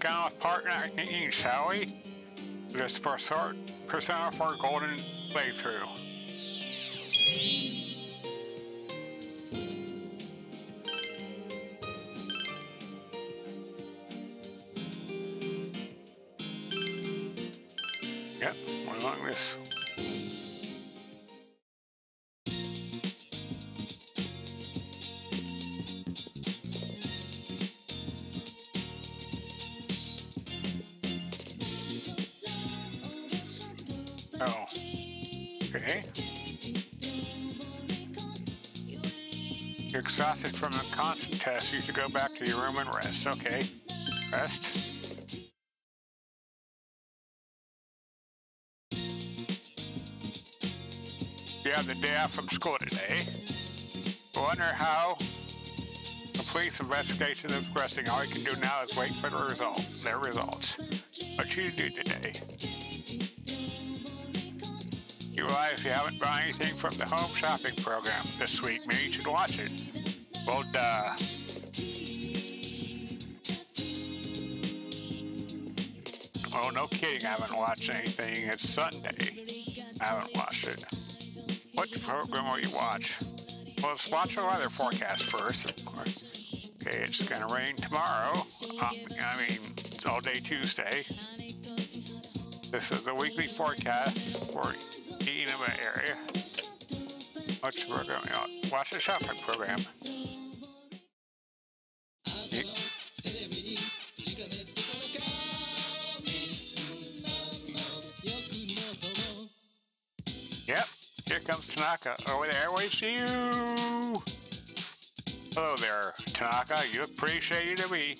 Discount partner eating, shall we? Just for sort percent for golden playthrough. You're from the constant test. You should go back to your room and rest. Okay. Rest. You have the day off from school today. Wonder how the police investigation is progressing. All you can do now is wait for the results. Their results. What you do today? You realize you haven't bought anything from the home shopping program this week. Maybe you should watch it. Duh. Oh, no kidding. I haven't watched anything. It's Sunday. I haven't watched it. What program will you watch? Well, let's watch the weather forecast first, of course. Okay, it's going to rain tomorrow. Uh, I mean, it's all day Tuesday. This is the weekly forecast for the Inaba area. Watch the program. Watch the shopping program. Yep, here comes Tanaka over there. Wait for you. Hello there, Tanaka. You pretty shady to me.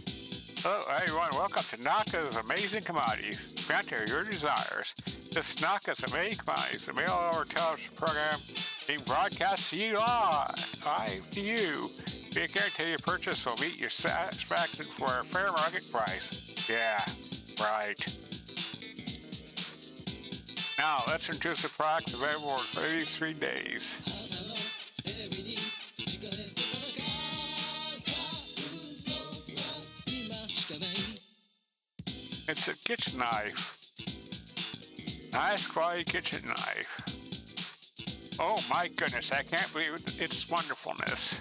Hello, everyone. Welcome to Tanaka's Amazing Commodities. Grant your desires. This Tanaka's Amazing Commodities, a mail-order television program being broadcast to you live to you. Be guarantee your purchase will meet your satisfaction for a fair market price. Yeah, right. Now, let's introduce the product available for 33 days. It's a kitchen knife. Nice quality kitchen knife. Oh my goodness, I can't believe its wonderfulness.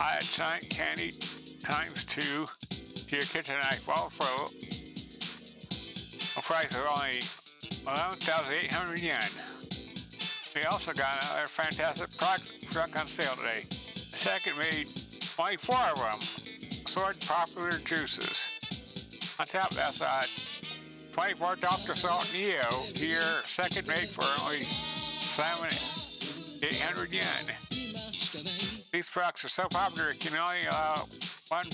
I had giant candy times two to your kitchen knife all for a price of only 11,800 yen. We also got another fantastic product truck on sale today. The second made 24 of them. Sword popular juices. On top of that, I 24 Dr. Salt Neo here, second made for only 7,800 yen. These products are so popular you can only allow one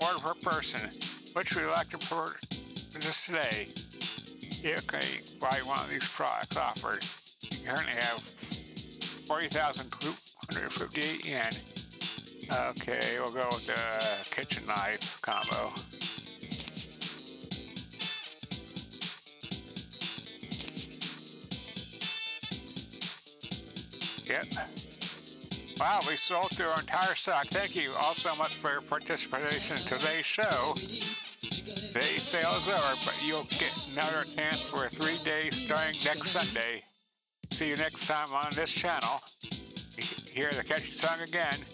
order per person. Which would like to purchase today? You can buy one of these products offered. You currently have 40,258 yen. Okay, we'll go with the kitchen knife combo. Yep. Wow, we sold through our entire stock. Thank you all so much for your participation in today's show. Today's sale is over, but you'll get another chance for three days starting next Sunday. See you next time on this channel. Hear the catchy song again.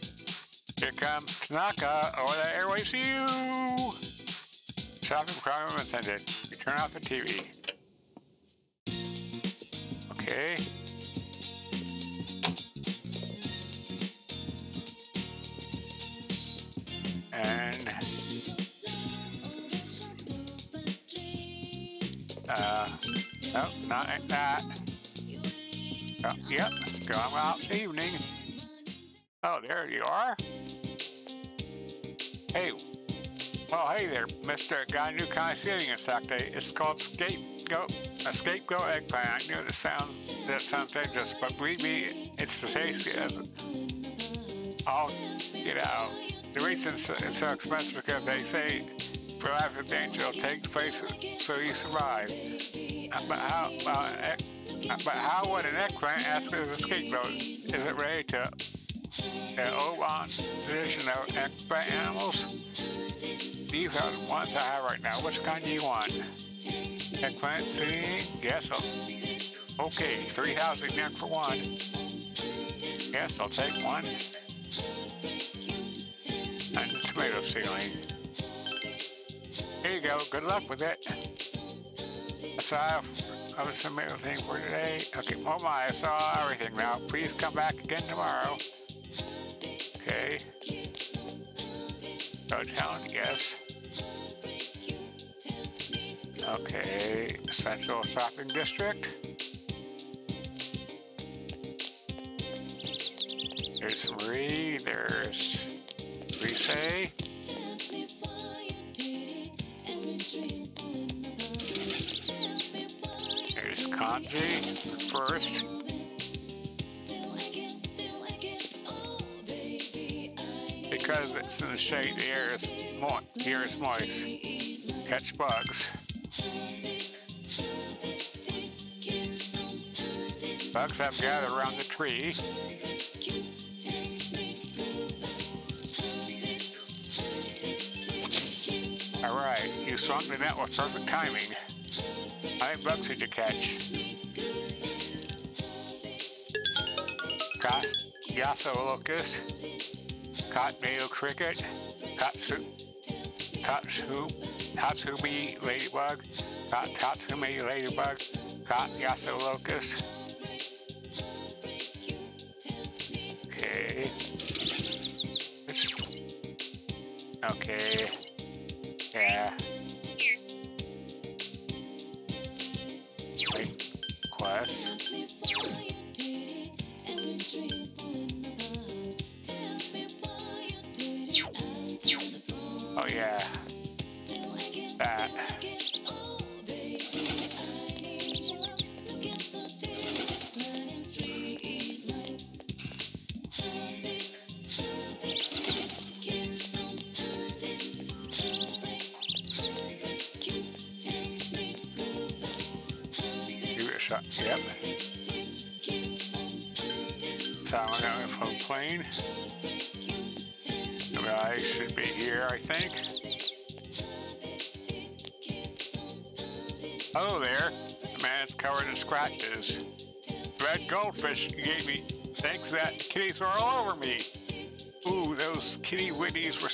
Here comes Tanaka over the airwaves you. Shopping program intended. You turn off the TV. Okay. No, not like that. Oh, yep, going out evening. Oh, there you are. Hey, well, hey there. Got a new kind of seating insect. It's called scapegoat, a scapegoat eggplant. I knew it sounds that sounds dangerous, but believe me, it's the tastiest. I'll get out. The reason it's so expensive because they say of danger will take place so you survive. But how, uh, but how would an eggplant ask as a scapegoat? Is it ready to The Oban Division of Expert Animals. These are the ones I have right now. Which kind do you want? Eggplant seed? Yes. I'll, okay, three housing neck for one. Yes, I'll take one. And tomato ceiling. Here you go. Good luck with it. I was tomato thing for today. Okay, oh my, I saw everything now. Please come back again tomorrow. Okay. Go town, yes. Okay, Central Shopping District. There's Marie, there's Rise. There's first. Because it's in the shade, the air is, mo- the air is moist. Catch bugs. Bugs have gathered around the tree. Alright, you swung the net with perfect timing. Many bugs did you catch? Caught Yaso locust, caught Mayo cricket, Tatsu, Tatsu, Tatsumi ladybug, caught Tatsumi ladybug, caught Yaso locust. Okay. Okay.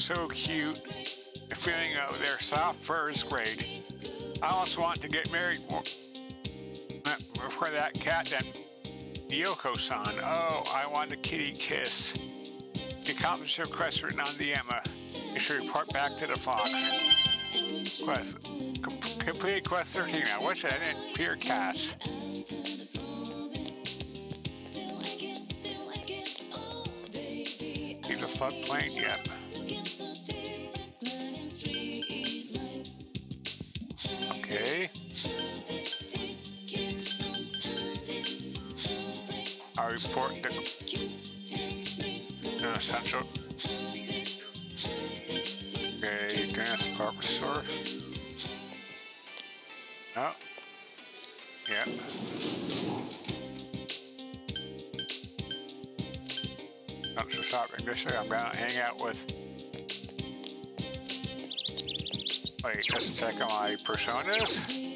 So cute. The feeling of their soft fur is great. I almost want to get married for, that cat and Yoko-san. Oh, I want a kitty kiss. The accomplished your quest written on the ema. You should report back to the Fox. Quest. Com- complete quest 13 now. What's that in Pure Cast? Need a floodplain? Yep. Report the uh, central. Okay, gas department store. No. Yep. Central shopping district. I'm gonna hang out with. Wait, let's check on my personas.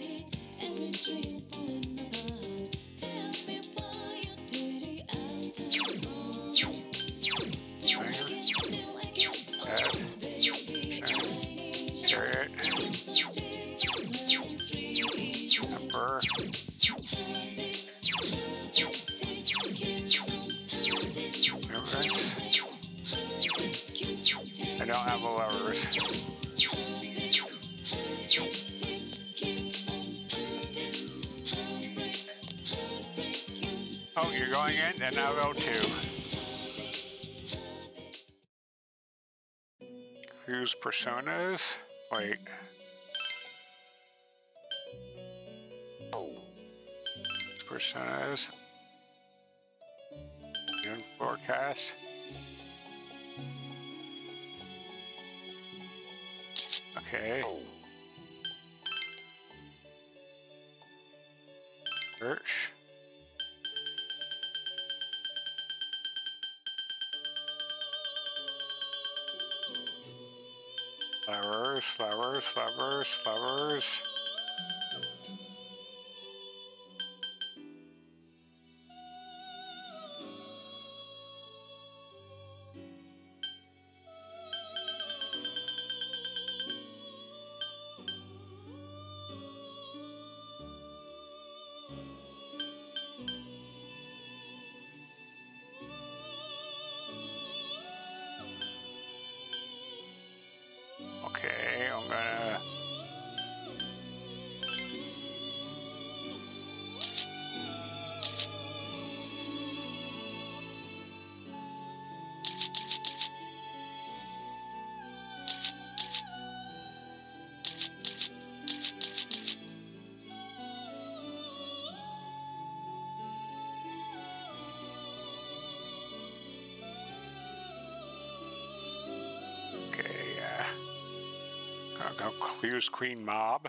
Personas. Wait. Personas. Noon forecast. Okay. Search. Lovers, lovers. I'll Queen Mab.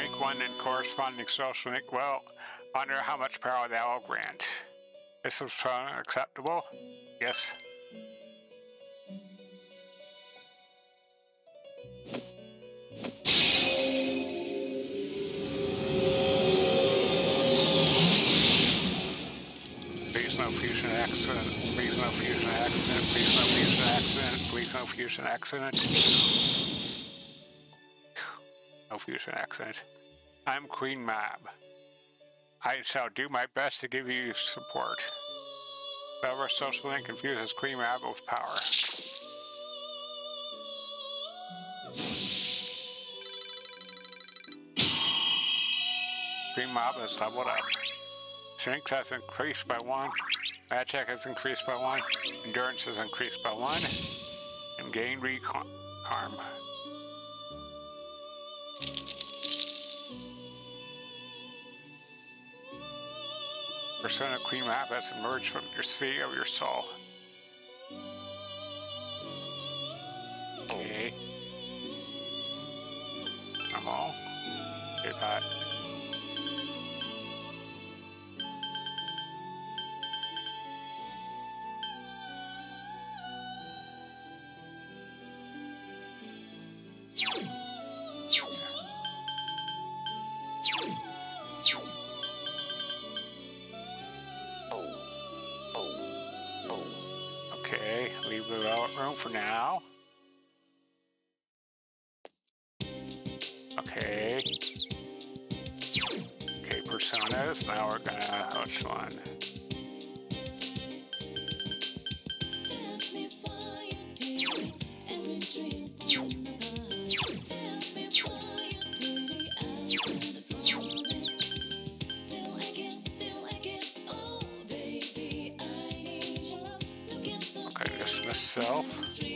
Rank one and corresponding social link. Well, wonder how much power that will grant. This is fun, acceptable? Yes. Please no fusion accident. Please no fusion accident. Please no fusion accident. Please no fusion accident. No fusion accident. I'm Queen Mab. I shall do my best to give you support. Whoever social link confuses Queen Mab with power. Queen Mab has leveled up. Strength has increased by one. Magic has increased by one. Endurance has increased by one. And gain recon. Harm. Persona Queen Mab has emerged from your sphere of your soul. Okay. Normal. Okay, that. Dismiss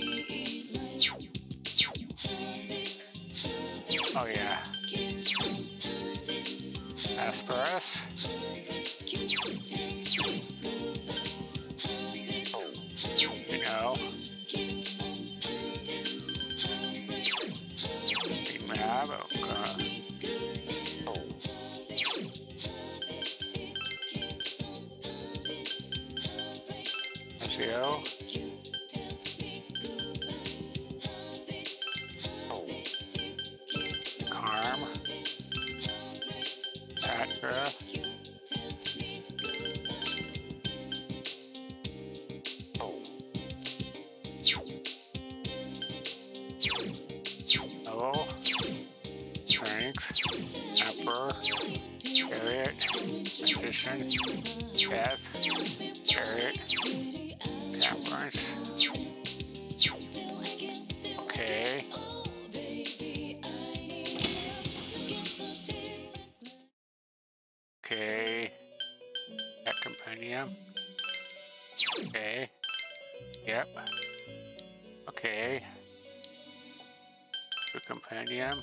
9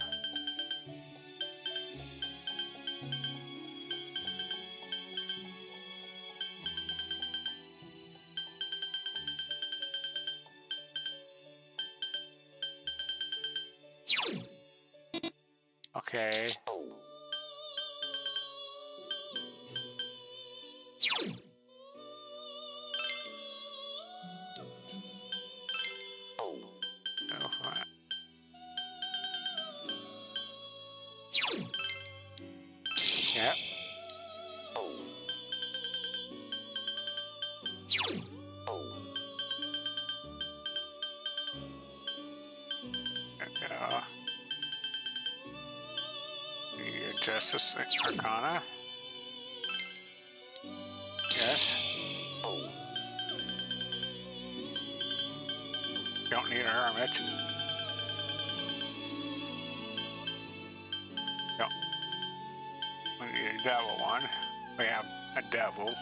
Okay. Justice Arcana. Yes. Don't need a hermit. Don't. We need a devil one. We have a devil.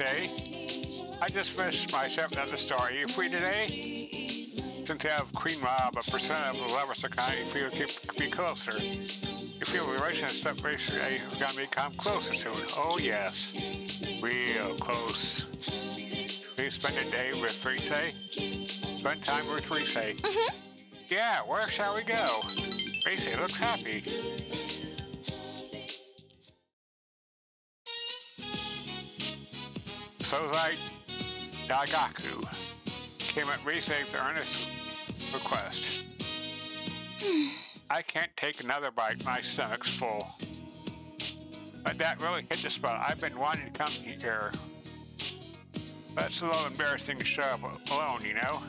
Rise. I just finished my seventh other story. You free today? Since you have Queen Mab, a percent of the lovers are kind, you feel keep be closer. You feel the relationship separation is going to become closer soon. Oh yes, real close. You spend a day with Rise? Spend time with Rise. Mm-hmm. Yeah, where shall we go? Rise looks happy. Daigaku came at Rise's earnest request. Hmm. I can't take another bite, my stomach's full. But that really hit the spot. I've been wanting to come here. That's a little embarrassing to show up alone, you know?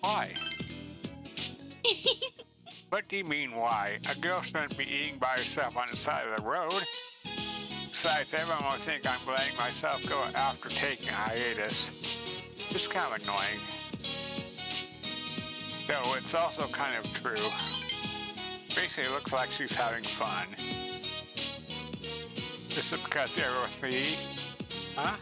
Why? What do you mean, why? A girl shouldn't be eating by herself on the side of the road. Besides, everyone will think I'm letting myself go after taking a hiatus. It's kind of annoying. Though it's also kind of true. Basically, it looks like she's having fun. Is it because you're with me? Huh?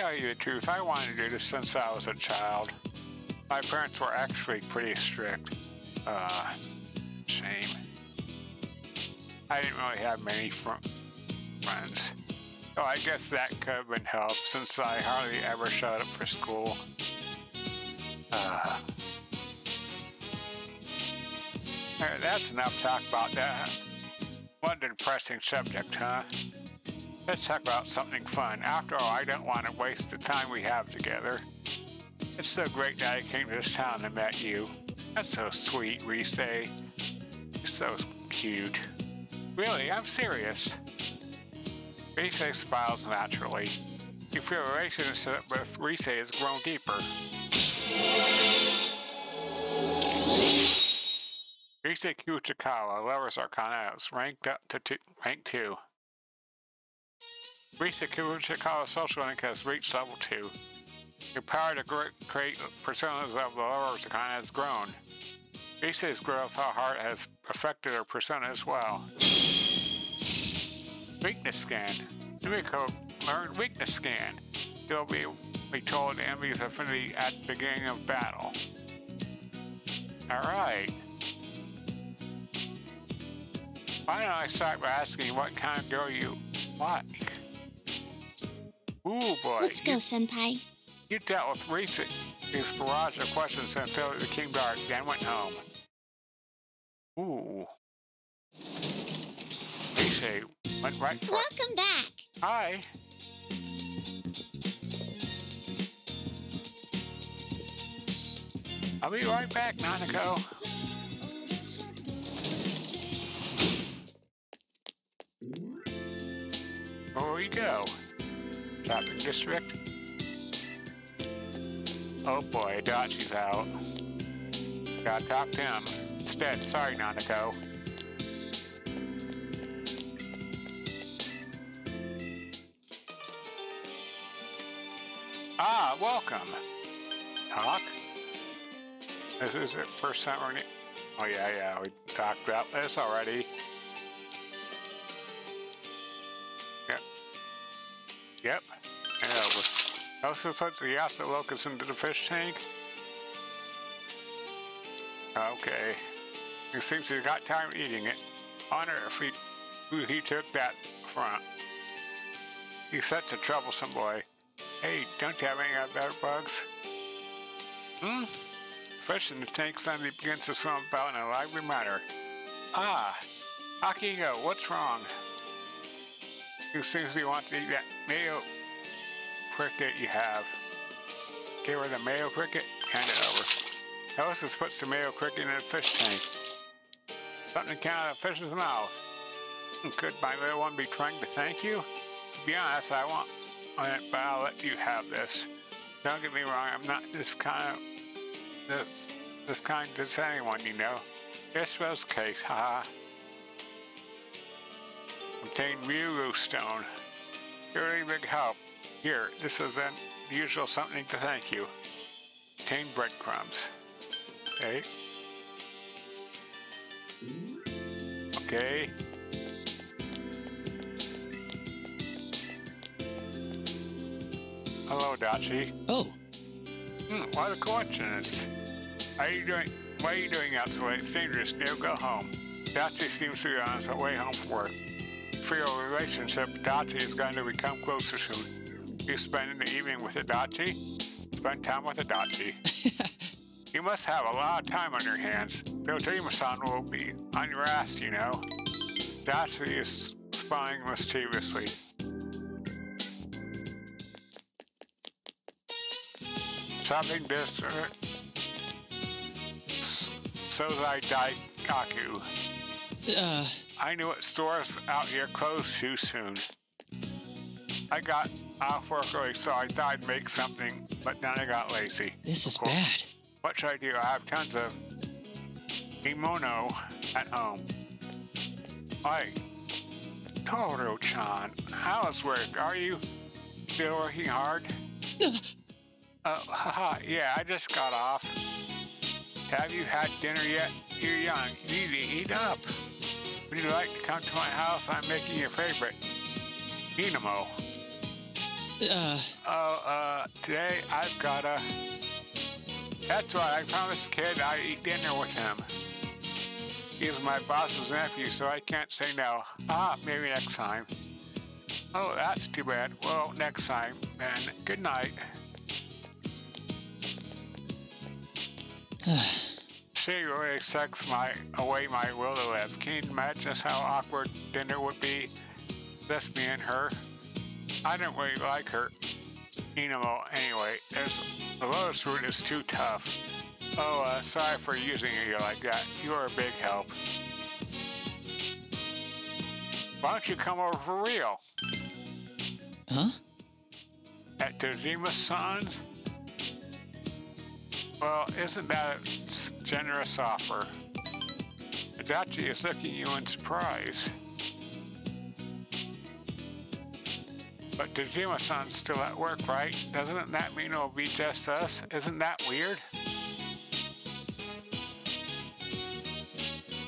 Tell you the truth, I wanted to do this since I was a child. My parents were actually pretty strict. Uh, shame. I didn't really have many fr- friends. So I guess that could have been helped since I hardly ever showed up for school. Uh, that's enough talk about that. What a depressing subject, huh? Let's talk about something fun. After all, I don't want to waste the time we have together. It's so great that I came to this town and met you. That's so sweet. You're so cute. Really, I'm serious. Rise smiles naturally. You feel a relationship with Rise has grown deeper. Rise Kujikawa, Lovers Arcana, is ranked up to rank 2. Rise Kujikawa Social Link has reached level 2. Your power to create personas of the Lovers Arcana has grown. Risa's growth of heart has affected her persona as well. Weakness scan. Himiko learned weakness scan. You'll be, be told enemy's affinity at the beginning of battle. Alright. Why don't I start by asking what kind of girl you like? Ooh boy. Let's go, You, Senpai. you dealt with these barrage of questions until the King Dark, then went home. Ooh. Risu went right for. Welcome back. Hi. I'll be right back, Nanako. Where we go? Shopping district? Oh boy, Dachi's out. Gotta talk to him. Instead, sorry, Nanako. Ah, welcome. Talk? This is the first time we're... Oh, yeah, yeah, we talked about this already. Also puts the Yasa locust into the fish tank. Okay. It seems he's got time eating it. Wonder if he, who he took that from. He's such a troublesome boy. Hey, don't you have any other bugs? Hmm? Fish in the tank suddenly begins to swim about in a lively manner. Ah, Akigo, what's wrong? He seems he wants to eat that mayo cricket you have. Okay, where the mayo cricket? Hand it over. Ellis puts the mayo cricket in the fish tank. Something came out of the fish's mouth. Could my little one be trying to thank you? To be honest, I want it, but I'll let you have this. Don't get me wrong, I'm not this kind of this this kind to anyone, you know. This was case, haha. Obtained Ryuru stone. Really big help. Here, this is an the usual something to thank you. Obtain breadcrumbs. Okay. Okay. Hello, Dachi. Oh, Hmm, what a coincidence. How are you doing? What are you doing out so late? It's dangerous. Now go home. Dachi seems to be on his way home from work. For your relationship, Dachi is going to become closer soon. You spending the evening with Adachi? Spend time with Adachi. You must have a lot of time on your hands. Dojima-san will be on your ass, you know. Dachi is spying mischievously. Shopping district. Souzai Daigaku. uh, I knew what stores out here close too soon. I got off work early, so I thought I'd make something, but then I got lazy. this is course. bad. What should I do? I have tons of kimono at home. Hi, Tohru-chan, how's work? Are you still working hard? Uh, haha, yeah, I just got off. Have you had dinner yet? You're young. You need to eat up. Would you like to come to my house? I'm making your favorite. Inamo. Uh, Oh, uh, today I've got a... That's right, I promised the kid I'd eat dinner with him. He's my boss's nephew, so I can't say no. Ah, maybe next time. Oh, that's too bad. Well, next time, then. Good night. She really sucks my away my will to live. Can you imagine how awkward dinner would be? Me and her. I didn't really like her. Inamo, anyway, there's, the lotus root is too tough. Oh, uh, sorry for using you like that. You are a big help. Why don't you come over for real? huh? At Dojima-san's? Well, isn't that a generous offer? Adachi is looking you in surprise. But Dojima-san's still at work, right? Doesn't that mean it'll be just us? Isn't that weird?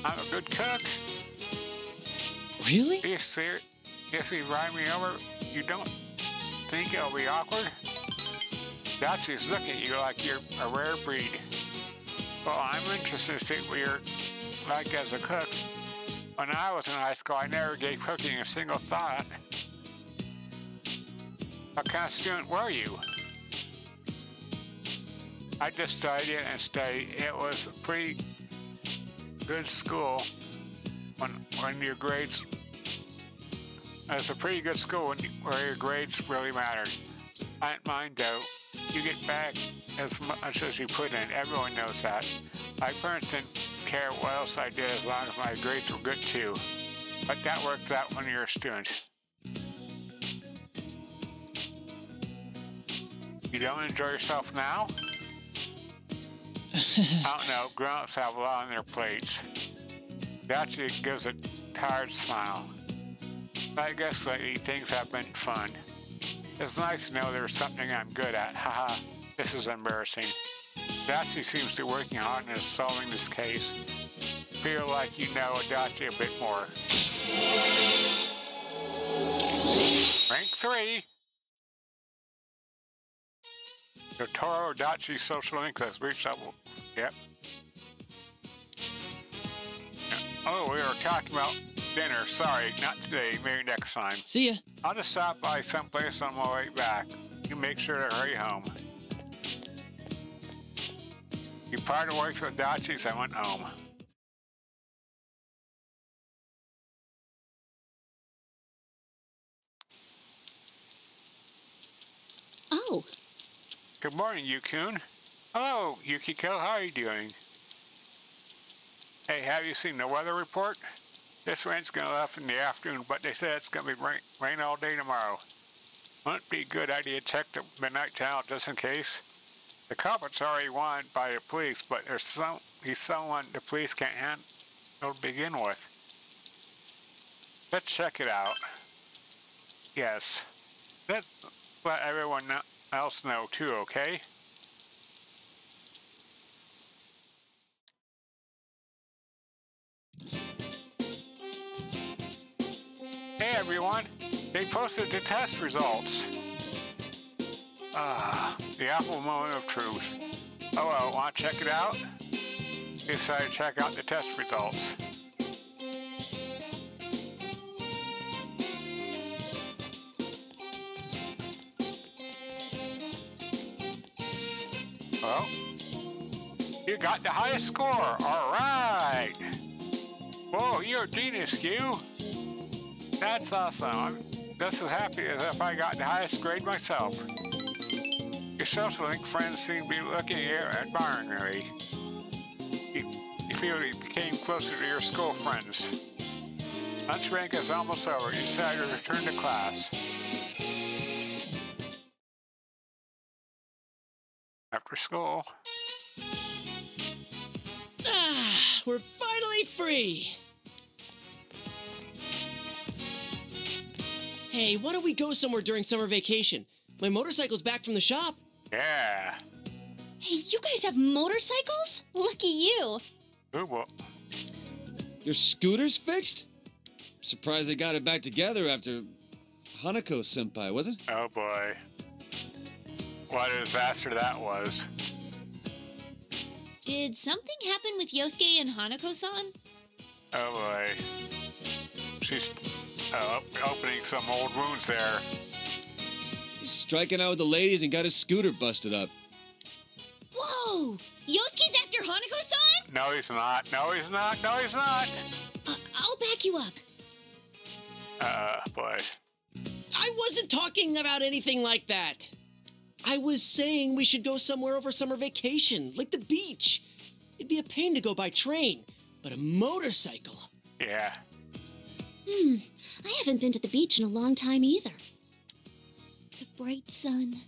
I'm a good cook. Really? You see, you see, ride me over. You don't think it'll be awkward? Dutchies look at you like you're a rare breed. Well, I'm interested to see what you're like as a cook. When I was in high school, I never gave cooking a single thought. Kind of were you? I just studied and studied. It was a pretty good school when when your grades. It was a pretty good school when, where your grades really mattered. I didn't mind though. You get back as much as you put in. Everyone knows that. My parents didn't care what else I did as long as my grades were good too. But that works out when you're a student. You don't enjoy yourself now? I don't know. Grown-ups have a lot on their plates. Gotcha gives a tired smile. I guess lately things have been fun. It's nice to know there's something I'm good at. Haha, this is embarrassing. Dachi seems to be working hard in solving this case. Feel like you know Dachi a bit more. Rank 3. The Tohru Adachi social link has reached level. Yep. Oh, we were talking about dinner. Sorry, not today. Maybe next time. See ya. I'll just stop by someplace on my way back. You make sure to hurry home. You parted works with Dachis, I went home. Oh, Good morning, Yukun. Hello, Yukiko. How are you doing? Hey, have you seen the weather report? This rain's gonna left in the afternoon, but they said it's gonna be rain, rain all day tomorrow. Wouldn't be a good idea to check the midnight channel just in case? The culprit's already wanted by the police, but there's some he's someone the police can't handle to begin with. Let's check it out. Yes. Let's let everyone know, else know too, okay? Hey everyone, they posted the test results. Ah, the Apple moment of truth. Oh well, want to check it out? Decided to check out the test results. Got the highest score. All right. Whoa, you're a genius, Q. That's awesome. I'm just as happy as if I got the highest grade myself. Your social link friends seem to be looking at admiringly. You, you feel you became closer to your school friends. Lunch break is almost over. You decide to return to class. After school. We're finally free. Hey, why don't we go somewhere during summer vacation? My motorcycle's back from the shop. Yeah. hey, you guys have motorcycles? Lucky you. Ooh, well, Your scooter's fixed? Surprised they got it back together after Hanako senpai, was it? oh boy. What a disaster that was. Did something happen with Yosuke and Hanako-san? Oh boy. She's uh, opening some old wounds there. He's striking out with the ladies and got his scooter busted up. Whoa! Yosuke's after Hanako-san? No, he's not. No, he's not. No, he's not. Uh, I'll back you up. Uh, boy. I wasn't talking about anything like that. I was saying we should go somewhere over summer vacation, like the beach. It'd be a pain to go by train, but a motorcycle. Yeah. Hmm, I haven't been to the beach in a long time either. The bright sun,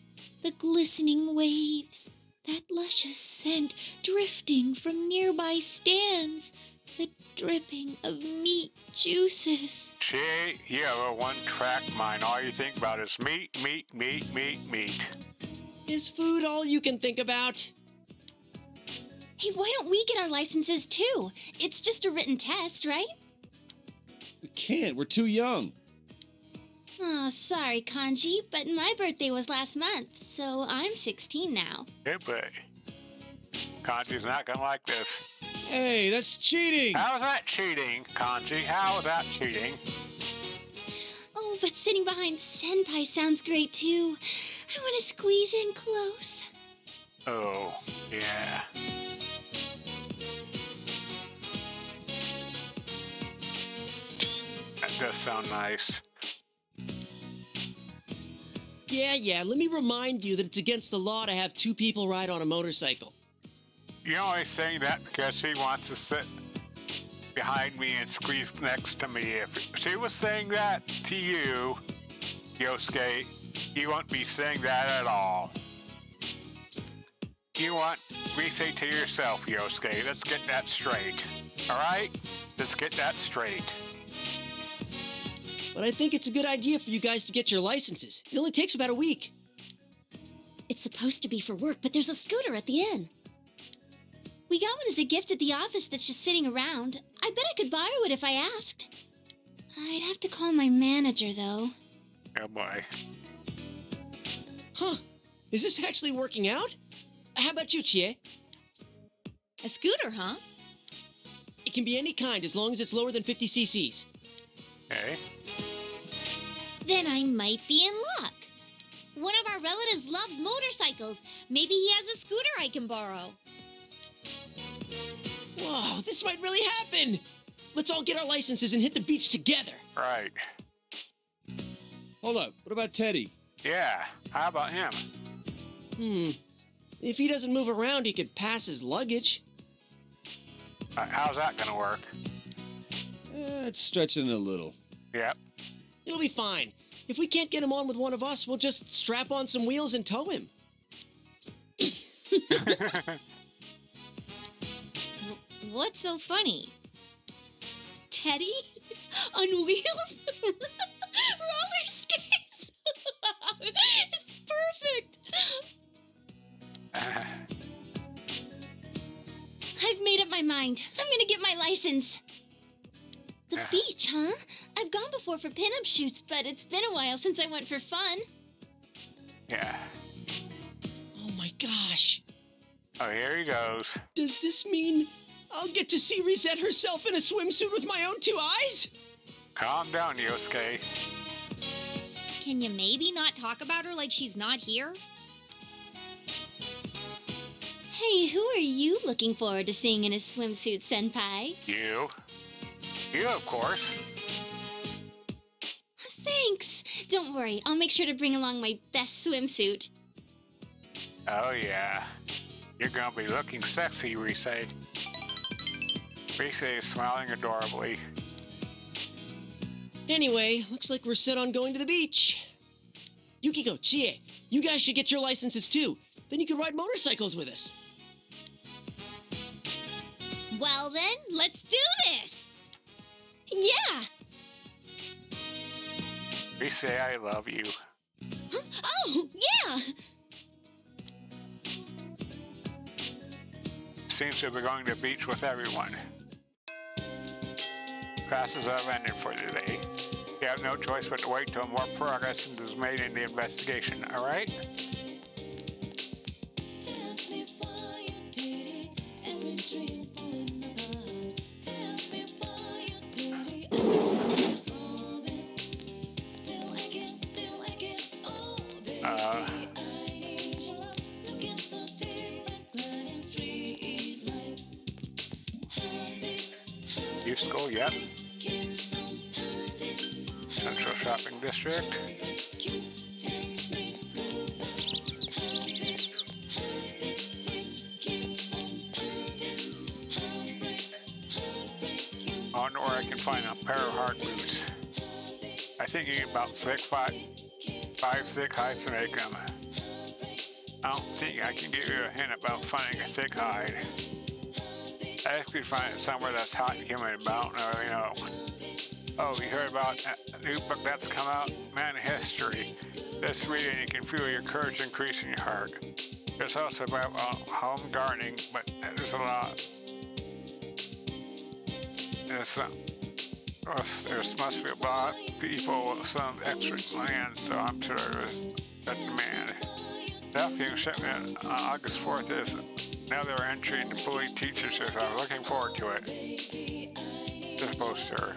the glistening waves, that luscious scent drifting from nearby stands, the dripping of meat juices. See, you have a one-track mind. All you think about is meat, meat, meat, meat, meat. Is food all you can think about? Hey, why don't we get our licenses too? It's just a written test, right? We can't. We're too young. Oh, sorry, Kanji, but my birthday was last month, so I'm 16 now. Hey, buddy. Kanji's not gonna like this. Hey, that's cheating. How's that cheating, Kanji? How is that cheating? Oh, but sitting behind Senpai sounds great too. I want to squeeze in close. Oh, yeah. That does sound nice. Yeah, yeah, let me remind you that it's against the law to have two people ride on a motorcycle. You're only saying that because she wants to sit behind me and squeeze next to me. If she was saying that to you, Yosuke, you won't be saying that at all. You want say to yourself, Yosuke. Let's get that straight. Alright? Let's get that straight. But I think it's a good idea for you guys to get your licenses. It only takes about a week. It's supposed to be for work, but there's a scooter at the inn. We got one as a gift at the office that's just sitting around. I bet I could borrow it if I asked. I'd have to call my manager, though. Oh boy. Huh. Is this actually working out? How about you, Chie? A scooter, huh? It can be any kind as long as it's lower than 50 cc's. Hey. Then I might be in luck. One of our relatives loves motorcycles. Maybe he has a scooter I can borrow. Whoa, this might really happen! Let's all get our licenses and hit the beach together. Right. Hold up. What about Teddy? Yeah. How about him? Hmm. If he doesn't move around, he could pass his luggage. Uh, how's that gonna work? Eh, it's stretching it a little. Yep. It'll be fine. If we can't get him on with one of us, we'll just strap on some wheels and tow him. What's so funny? Teddy? On wheels? Roller skates? It's perfect! I've made up my mind. I'm gonna get my license. The Yeah. beach, huh? I've gone before for pinup shoots, but it's been a while since I went for fun. yeah. Oh my gosh. Oh, here he goes. Does this mean I'll get to see Risette herself in a swimsuit with my own two eyes? Calm down, Yosuke. Can you maybe not talk about her like she's not here? Hey, who are you looking forward to seeing in a swimsuit, Senpai? You. You, of course. Thanks. Don't worry, I'll make sure to bring along my best swimsuit. Oh, yeah. You're gonna be looking sexy, Rise. Rise is smiling adorably. Anyway, looks like we're set on going to the beach. Yukiko, Chie, you guys should get your licenses too. Then you can ride motorcycles with us. Well then, let's do this! Yeah! Rise, I love you. Oh, yeah! Seems to be going to the beach with everyone. Classes have ended for today. You have no choice but to wait till more progress is made in the investigation, alright? Thick hide. I actually find it somewhere that's hot and humid about, no, you know. Oh, you heard about a new book that's come out? Man History. This reading, you can feel your courage increase in your heart. There's also about uh, home gardening, but there's a lot. There's, uh, there must be a lot of people with some extra land, so I'm sure there's a demand. That being said, on August 4th is another entry into Bully Teachers. So I'm looking forward to it. This poster.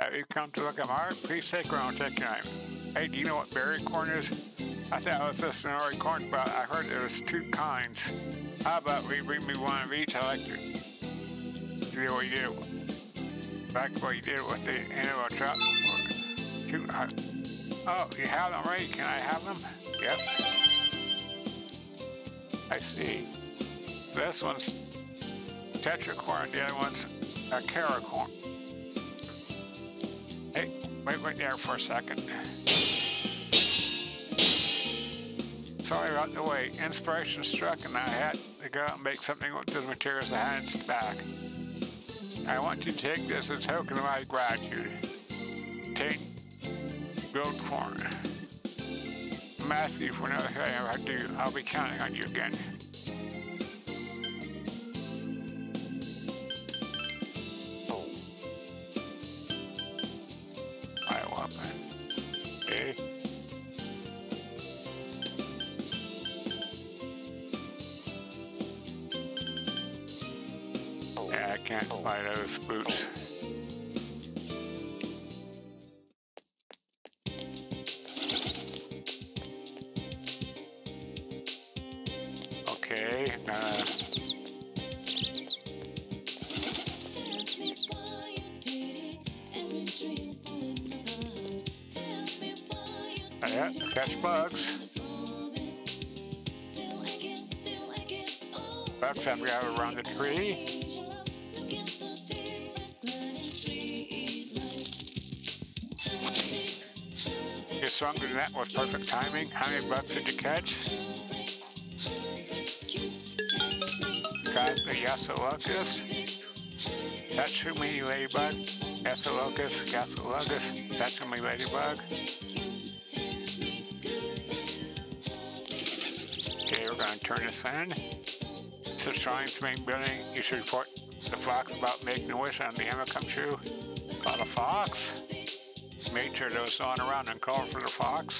Have you come to look at my art? Please take around, take time. Hey, do you know what berry corn is? I thought it was just an ordinary corn, but I heard there was two kinds. How about we bring me one of each? I like to see what you did. Like what you did with the animal uh, oh, you have them ready? Can I have them? Yep. I see. This one's tetracorn, the other one's a caracorn. Hey, wait right there for a second. Sorry about the wait. Inspiration struck and I had to go out and make something with the materials I had in stock. I want to take this as token of my gratitude. Take gold corn. You for another favor I do. I'll be counting on you again. Can't with perfect timing. How many bugs did you catch? Caught the Yasa locust. That's who me, ladybug. Yasa locust. That's who me, ladybug. Okay, we're going to turn this in. It's a Science main building. You should report the fox about making a wish on the ema come true. Got a fox. Made sure was no around and called for the fox.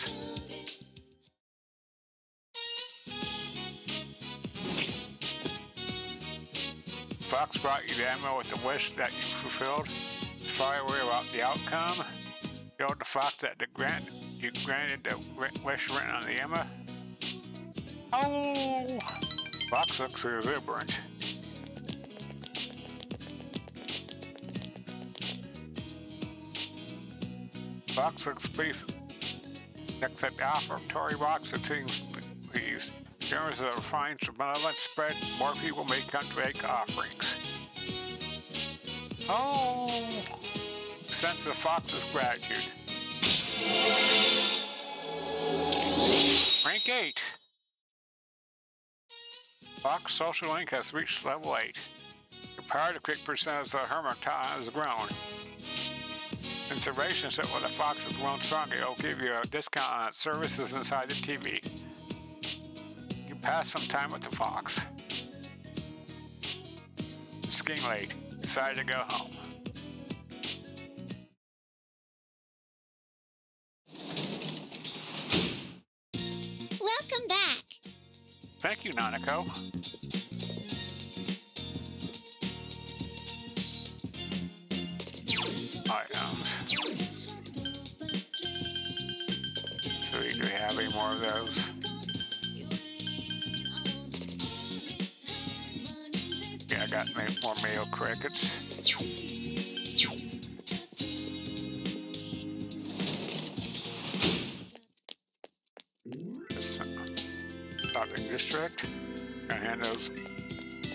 Fox brought you the ema with the wish that you fulfilled. Sorry worry about the outcome. Told the fox that the grant you granted the wish written on the ema. Oh! Fox looks exuberant. Fox looks pleased. Except the offertory box, it seems pleased. Generous of a fine benevolent spread, more people may come to make offerings. Oh! Sense of Fox's gratitude. Rank 8. Fox Social Link has reached level 8. Your power to create percentage of the Hermiton has grown. Conservations that with a Fox has grown stronger, it'll give you a discount on services inside the TV. You pass some time with the Fox. Getting. Decided to go home. Welcome back. Thank you, Nanako. Got more male crickets. Shopping district. Gonna hand those.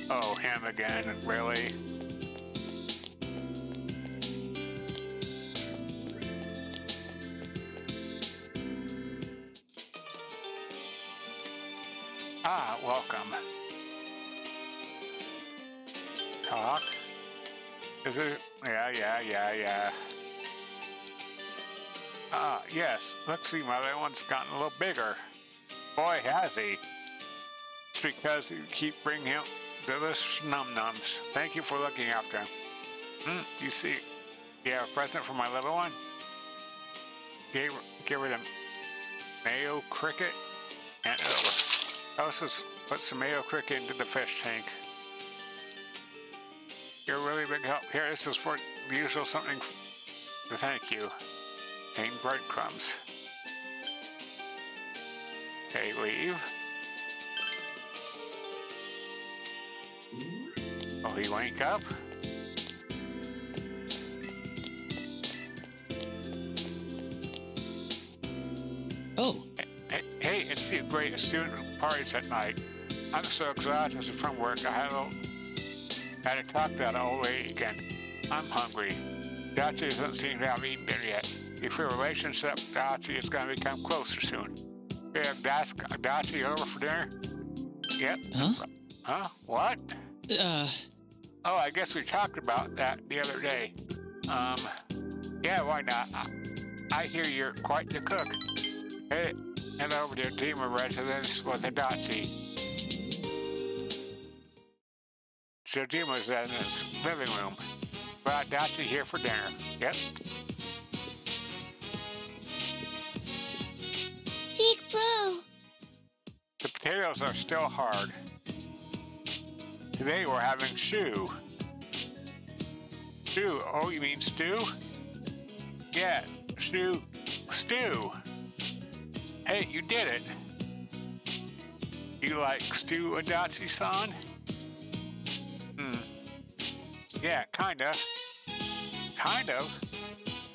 Oh, him again, really? Is it? Yeah, yeah, yeah, yeah. Ah, yes. Let's see, my little one's gotten a little bigger. Boy, has he. It's because you keep bringing him delicious num-nums. Thank you for looking after him. Do you see? Yeah, a present for my little one? Gave, give her the mayo cricket and over. Also, put some mayo cricket into the fish tank. You're a really big help. Here, this is for the usual something to thank you. And breadcrumbs. Okay, leave. Oh, he wake up? Oh, Hey, hey, it's the great student parties at night. I'm so exhausted from work. I had a, talk that lady again. I'm hungry. Dachi doesn't seem to have eaten dinner yet. If your relationship with Dachi is going to become closer soon. We have Das- Dachi over for dinner? Yep. huh? Huh? What? Uh, Oh, I guess we talked about that the other day. Um, yeah, why not? I, I hear you're quite the cook. Hey, head over to your team of residence with Adachi. Dojima's in his living room. Brought Adachi here for dinner. Yep. Big Bro. The potatoes are still hard. Today we're having stew. Stew. Oh, you mean stew? Yeah, stew. Stew. Hey, you did it. You like stew, Adachi-san? Yeah, kinda. Kind of.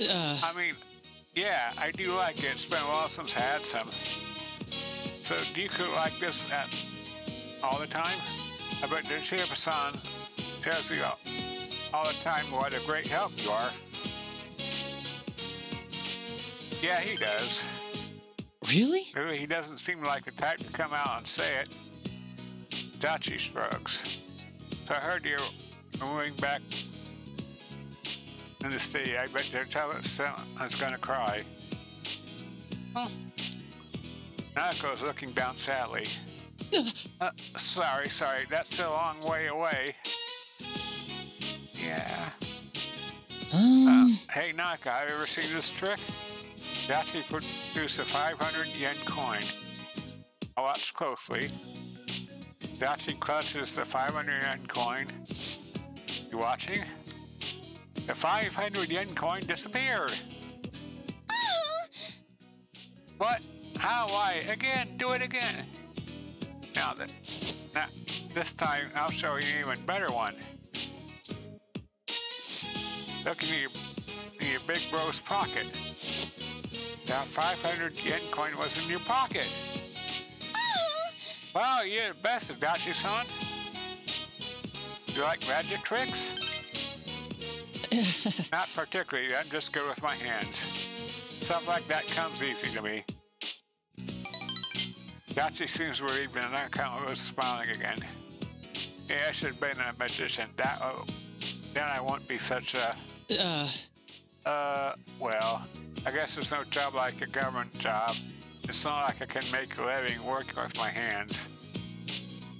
uh, I mean, yeah, I do like it. It's been a while since I had some. So, do you cook like this at, all the time? I bet the chef-san tells you all, all the time what a great help you are. Yeah, he does. really? He doesn't seem like the type to come out and say it. Dachi shrugs. So I heard you're moving back in the city. I bet your child is gonna cry. Huh. Nako's looking down sadly. Uh, sorry, sorry, that's a long way away. Yeah. Uh, Um, hey, Naka, have you ever seen this trick? Dachi produced a 500 yen coin. I watch closely. Dachi clutches the 500 yen coin. You watching? The 500 yen coin disappeared. What? How? Why? Again? Do it again. Now that, now, this time I'll show you an even better one. Look in your, in your big bro's pocket. That 500 yen coin was in your pocket. oh. Well, you're the best at that, you like magic tricks? Not particularly. I'm just good with my hands. Stuff like that comes easy to me. Dachi seems relieved and of was smiling again. Yeah, I should have been a magician. That, oh, then I won't be such a, uh, uh, well, I guess there's no job like a government job. It's not like I can make a living working with my hands.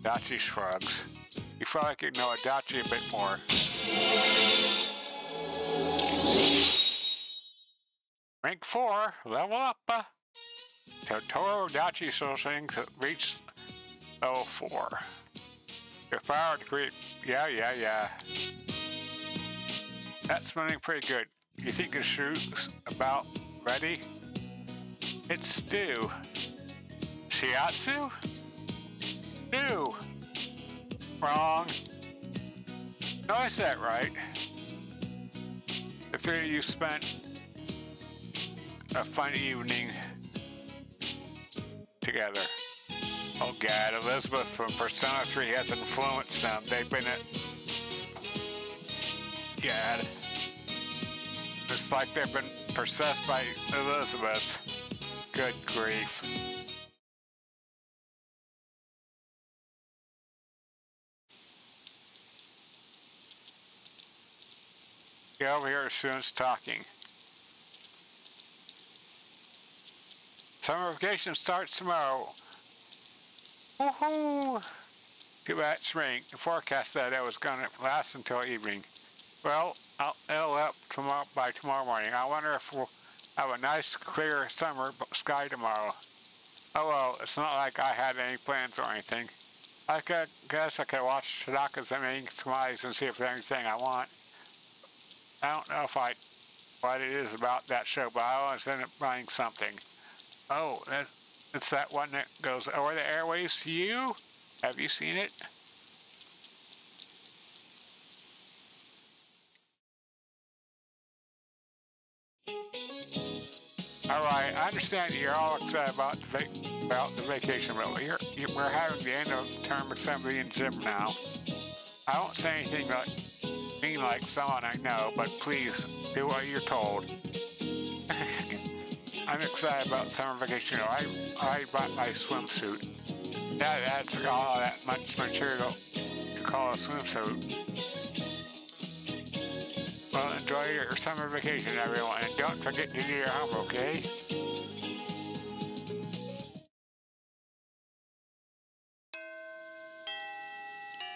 Dachi shrugs. You feel like you know Dachi a bit more. Rank 4, level up. Tohru Adachi Sourcing reached level 4. Your power to create. Yeah, yeah, yeah. That's running pretty good. You think the shoot's about ready? It's stew. Shiatsu? Stew. Wrong. No, I said right. Of you spent a fun evening together. Oh God, Elizabeth from Persona 3 has influenced them. They've been at. God. It's like they've been possessed by Elizabeth. Good grief. Get over here as soon as talking. Summer vacation starts tomorrow. Woohoo! Too bad it's raining. The forecast said it was going to last until evening. Well, I'll, it'll up tomorrow by tomorrow morning. I wonder if we'll have a nice, clear summer sky tomorrow. Oh well, it's not like I had any plans or anything. I could guess I could watch Tanaka's Amazing Smiles and see if there's anything I want. I don't know if I what it is about that show, but I always end up buying something. Oh, that, it's that one that goes over the airways to you? Have you seen it? Alright, I understand you're all excited about the, vac- about the vacation, but we're, we're having the end of term assembly in gym now. I won't say anything like mean like someone I know, but please do what you're told. I'm excited about summer vacation. I I bought my swimsuit. That adds all that much material to call a swimsuit. Well, enjoy your summer vacation, everyone, and don't forget to do your homework, okay?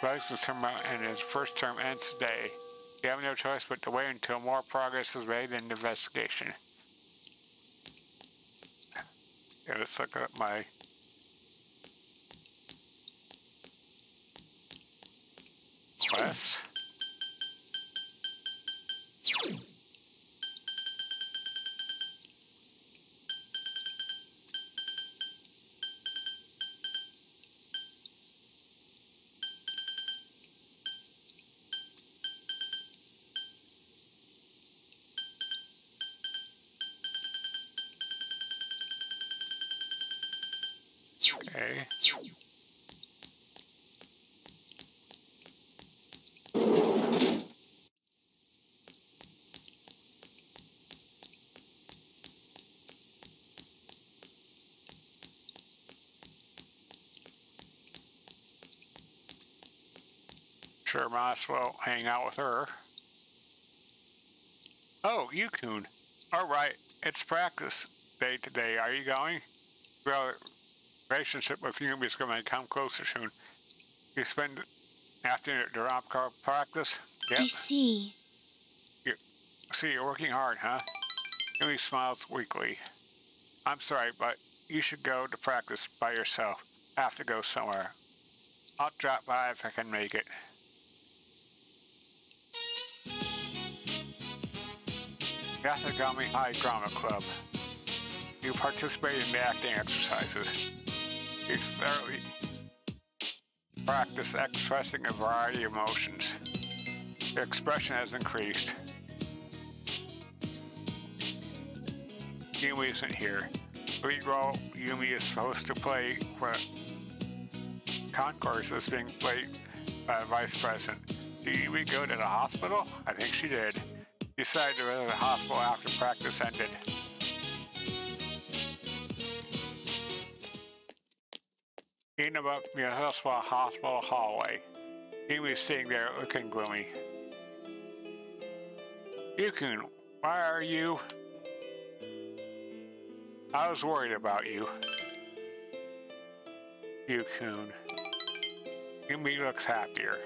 Gleison's term and his first term ends today. You have no choice but to wait until more progress is made in the investigation. Yeah, let's look up my quest. Sure, might as well hang out with her. Oh, Yukun. Alright, it's practice day today. Are you going? Well, relationship with Yumi is going to come closer soon. You spend afternoon at drop car practice? Yep. I see. See, you're working hard, huh? Yumi smiles weakly. I'm sorry, but you should go to practice by yourself. I have to go somewhere. I'll drop by if I can make it. Yasogami High Drama Club. You participate in the acting exercises. You thoroughly practice expressing a variety of emotions. Your expression has increased. Yumi isn't here. Lead role Yumi is supposed to play for Concourse is being played by the Vice President. Did Yumi go to the hospital? I think she did. Decided to go to the hospital after practice ended. He ended up In hospital hospital hallway. He was sitting there looking gloomy. Yukun, why are you? I was worried about you. Yukun. Yumi looks happier.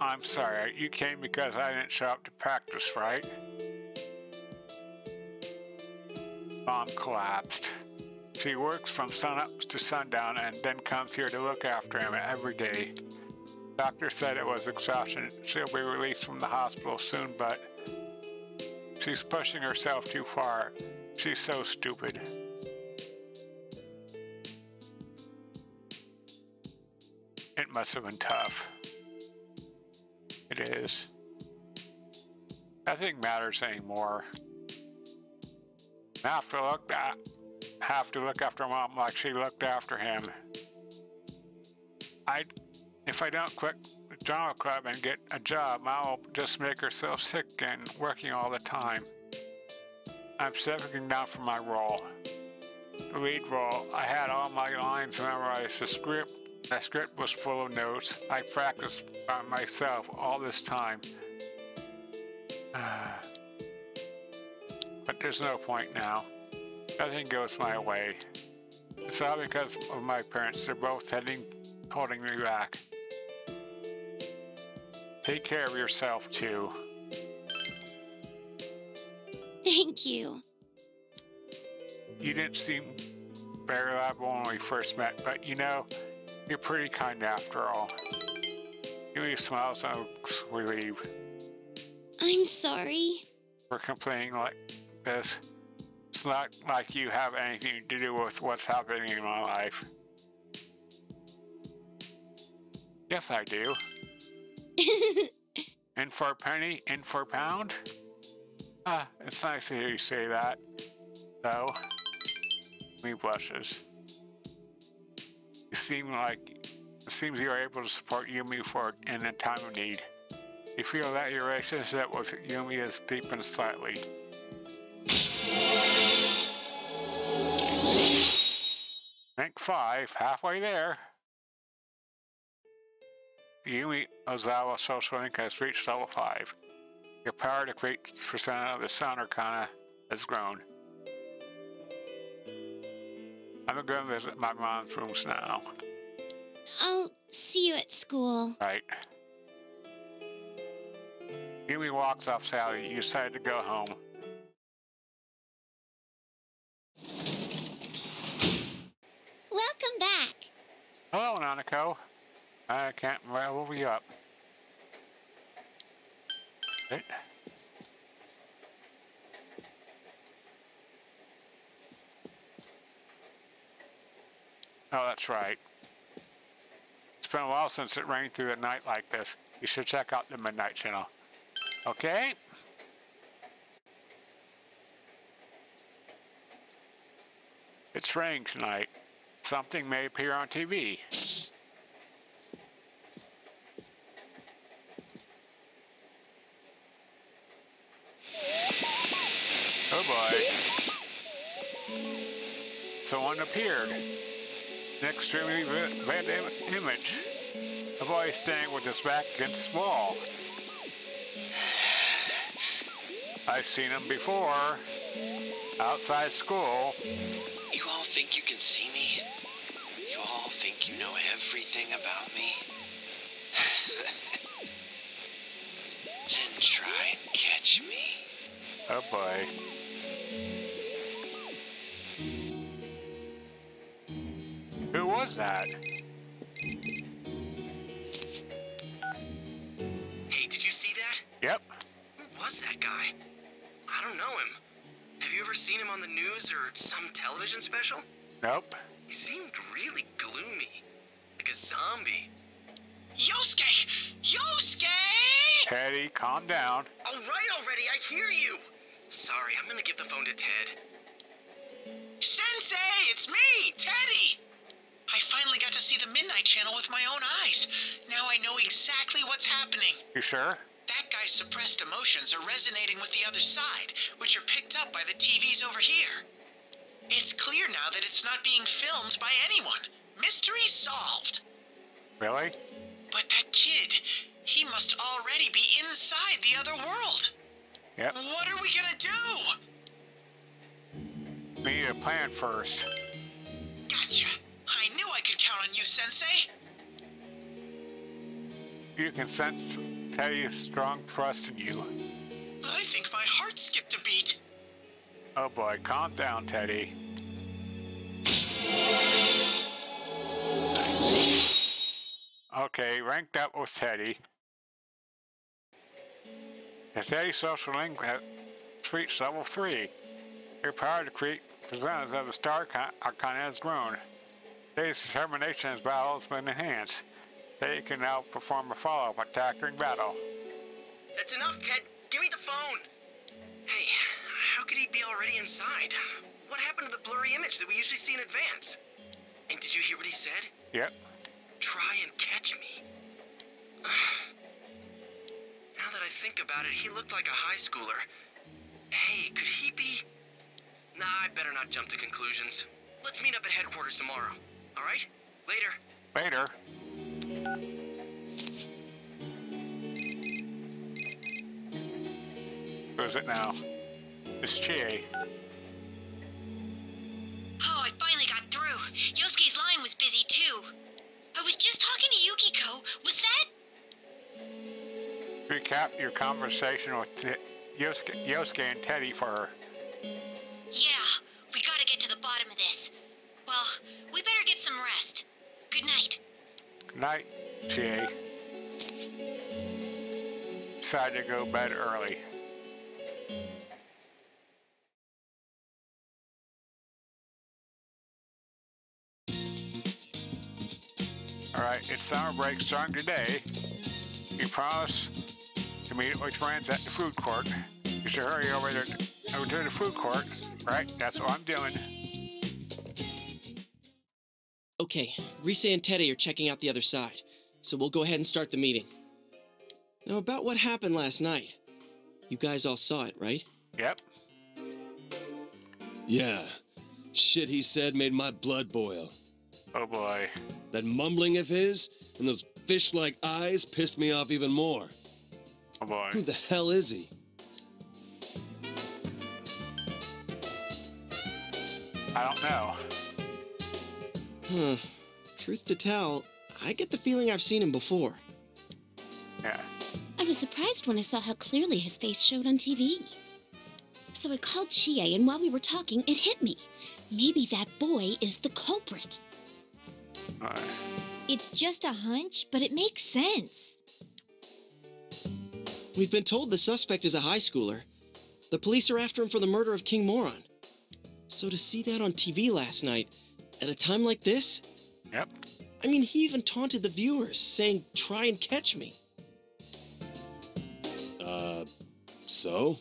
I'm sorry, you came because I didn't show up to practice, right? Mom collapsed. She works from sunup to sundown and then comes here to look after him every day. Doctor said it was exhaustion. She'll be released from the hospital soon, but she's pushing herself too far. She's so stupid. It must have been tough. Is. Nothing matters anymore. I have to look at, have to look after mom like she looked after him. I, if I don't quit the drama club and get a job, will just make herself sick and working all the time. I'm stepping down from my role. The lead role, I had all my lines memorized. The script That script was full of notes. I practiced by myself all this time. but there's no point now. Nothing goes my way. It's all because of my parents. They're both heading, holding me back. Take care of yourself, too. Thank you. You didn't seem very reliable when we first met, but you know, you're pretty kind after all. Yumi smiles and looks relieved I'm sorry. for complaining like this. It's not like you have anything to do with what's happening in my life. Yes, I do. In for a penny, in for a pound? Ah, it's nice to hear you say that, though. Me blushes. Seem like it seems you are able to support Yumi for in a time of need. You feel that your relationship with Yumi has deepened slightly. Rank 5, halfway there. Yumi Ozawa social link has reached level 5. Your power to create persona of the Sun Arcana has grown. I'm going to go visit my mom's rooms now. I'll see you at school. Right. Yumi walks off Sally. You decide to go home. Welcome back. Hello, Nanako. I can't level you up. Right. Oh, that's right. It's been a while since it rained through a night like this. You should check out the Midnight Channel. Okay? It's raining tonight. Something may appear on TV. Oh boy. Someone appeared. An extremely vivid Im- image. A boy standing with his back against wall. I've seen him before. Outside school. You all think you can see me? You all think you know everything about me? then try and catch me. Oh boy. Was that? Hey, did you see that? Yep. Who was that guy? I don't know him. Have you ever seen him on the news or some television special? Nope. He seemed really gloomy. Like a zombie. Yosuke! Yosuke! Teddy, calm down. All right already, I hear you. Sorry, I'm gonna give the phone to Ted. Sensei, it's me, Teddy. I finally got to see the Midnight Channel with my own eyes. Now I know exactly what's happening. You sure? That guy's suppressed emotions are resonating with the other side, which are picked up by the TVs over here. It's clear now that it's not being filmed by anyone. Mystery solved. Really? But that kid, he must already be inside the other world. Yep. What are we gonna do? We need a plan first. Gotcha. You, Sensei. You can sense Teddy's strong trust in you. I think my heart skipped a beat. Oh boy, calm down, Teddy. Okay, ranked up with Teddy. The Teddy social link reached level 3. Your power to create personas of the Star Arcana has grown. Teddy's determination as battle has been enhanced. Teddy can now perform a follow-up attack during battle. That's enough, Ted. Give me the phone. Hey, how could he be already inside? What happened to the blurry image that we usually see in advance? And did you hear what he said? Yep. Try and catch me. now that I think about it, he looked like a high schooler. Hey, could he be? Nah, I better not jump to conclusions. Let's meet up at headquarters tomorrow. All right? Later. Later. Who's it now? It's Chie. Oh, I finally got through. Yosuke's line was busy too. I was just talking to Yukiko. Was that? Recap your conversation with T- Yosuke, Yosuke and Teddy for her. Yeah, we gotta get to the bottom of this. Well, we better get some rest. Good night. Good night, Chie. Decided to go to bed early. Alright, it's summer break starting today. You promise to meet with friends at the food court. You should hurry over there over to the food court. Right, that's what I'm doing. Okay, Rise and Teddy are checking out the other side, so we'll go ahead and start the meeting. Now, about what happened last night. You guys all saw it, right? Yep. Yeah. Shit he said made my blood boil. Oh boy. That mumbling of his and those fish like eyes pissed me off even more. Oh boy. Who the hell is he? I don't know. Huh. Truth to tell, I get the feeling I've seen him before. Yeah. I was surprised when I saw how clearly his face showed on TV. So I called Chie, and while we were talking, it hit me. Maybe that boy is the culprit. Alright. It's just a hunch, but it makes sense. We've been told the suspect is a high schooler. The police are after him for the murder of King Moron. So to see that on TV last night, at a time like this, Yep. I mean, he even taunted the viewers, saying, try and catch me. Uh, so?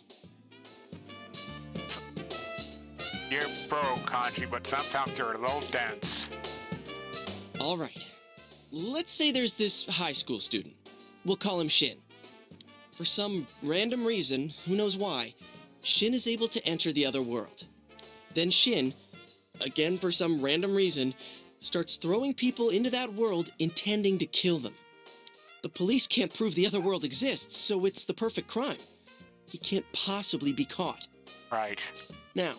You're pro kanji, but sometimes you're a little dense. All right. Let's say there's this high school student. We'll call him Shin. For some random reason, who knows why, Shin is able to enter the other world. Then Shin, again for some random reason, starts throwing people into that world intending to kill them. The police can't prove the other world exists, so it's the perfect crime. He can't possibly be caught. Right. Now,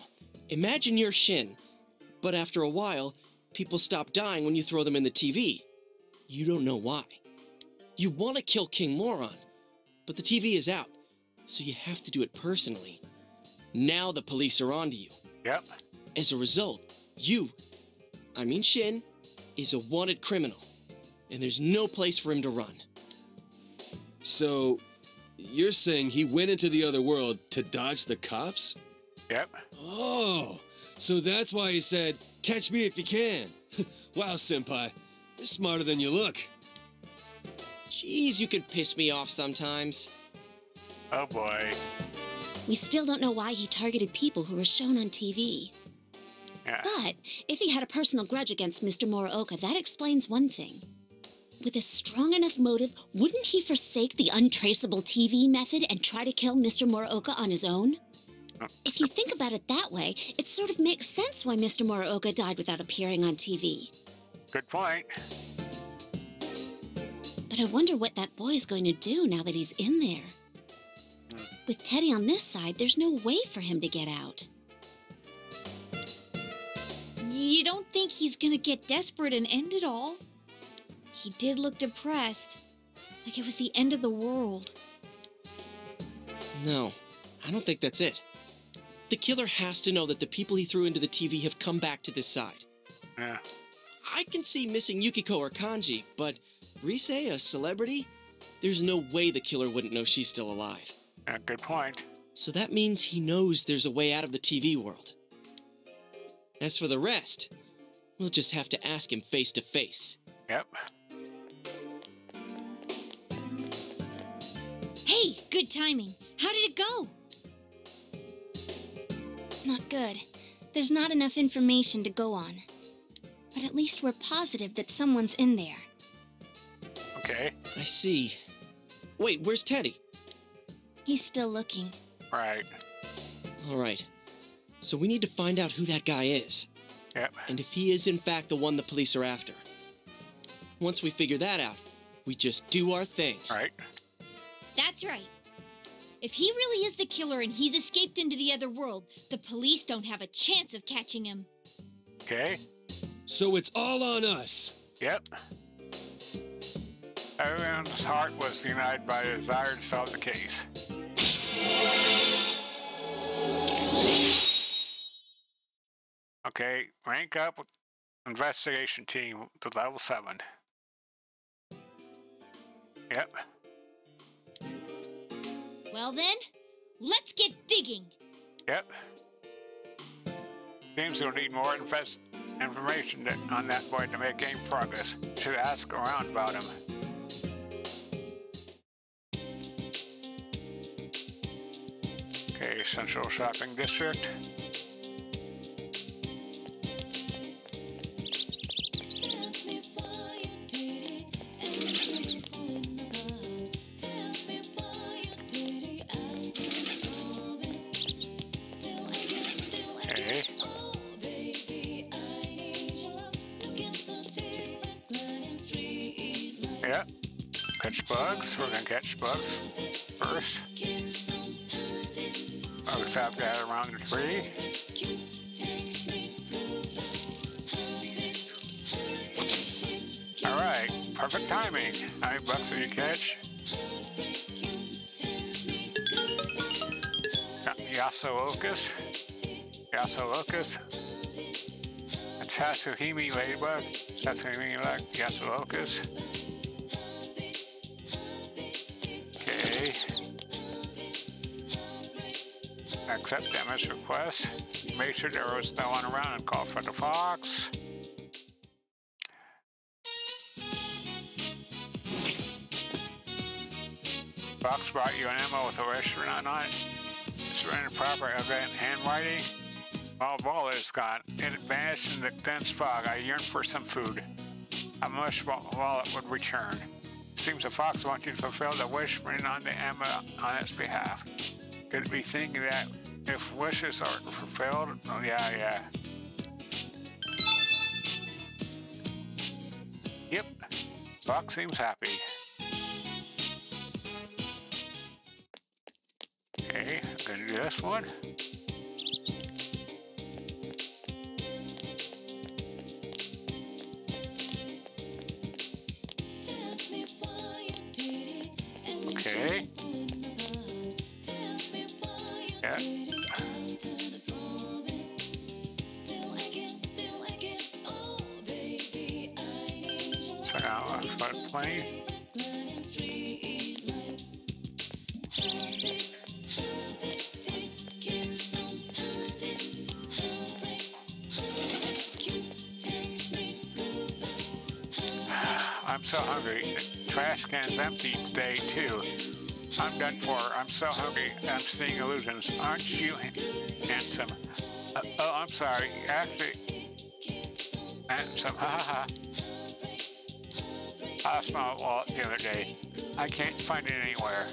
imagine you're Shin, but after a while, people stop dying when you throw them in the TV. You don't know why. You want to kill King Moron, but the TV is out, so you have to do it personally. Now the police are onto you. Yep. As a result, you, I mean Shin, is a wanted criminal, and there's no place for him to run. So, you're saying he went into the other world to dodge the cops? Yep. Oh, so that's why he said, catch me if you can. wow, Senpai. You're smarter than you look. Jeez, you can piss me off sometimes. Oh boy. We still don't know why he targeted people who were shown on TV. Yeah. But if he had a personal grudge against Mr. Morioka, that explains one thing. With a strong enough motive, wouldn't he forsake the untraceable TV method and try to kill Mr. Morioka on his own? If you think about it that way, it sort of makes sense why Mr. Morioka died without appearing on TV. Good point. But I wonder what that boy's going to do now that he's in there. Hmm. With Teddy on this side, there's no way for him to get out. You don't think he's gonna get desperate and end it all? He did look depressed, like it was the end of the world. No, I don't think that's it. The killer has to know that the people he threw into the TV have come back to this side. Yeah. I can see missing Yukiko or Kanji, but Rise, a celebrity? There's no way the killer wouldn't know she's still alive. Yeah, good point. So that means he knows there's a way out of the TV world. As for the rest, we'll just have to ask him face to face. Yep. Hey, good timing. How did it go? Not good. There's not enough information to go on. But at least we're positive that someone's in there. Okay. I see. Wait, where's Teddy? He's still looking. Right. All right. So we need to find out who that guy is, Yep. and if he is in fact the one the police are after. Once we figure that out, we just do our thing. Right? That's right. If he really is the killer and he's escaped into the other world, the police don't have a chance of catching him. Okay. So it's all on us. Yep. Everyone's heart was united by a desire to solve the case. Okay, rank up investigation team to level 7. Yep. Well then, let's get digging. Yep. Seems you'll need more invest information that, on that boy to make any progress. Should ask around about him. Okay, Central Shopping District. Hatsuhime like Yasolokus. Okay. Accept ema's request. Make sure there was no one around and call for the fox. Fox brought you an ema with a restaurant on it. Surrender proper event handwriting. While wallet is gone, it vanished in the dense fog. I yearn for some food. I wish wa- wallet would return. Seems the fox wants you to fulfill the wish written on the ema on its behalf. Could it be thinking that if wishes are fulfilled? Oh, yeah, yeah. Yep. Fox seems happy. Okay, I'm gonna do this one. Illusions. Aren't you handsome? Uh, oh, I'm sorry. Actually, handsome. Ha ha ha. I lost my wallet the other day. I can't find it anywhere.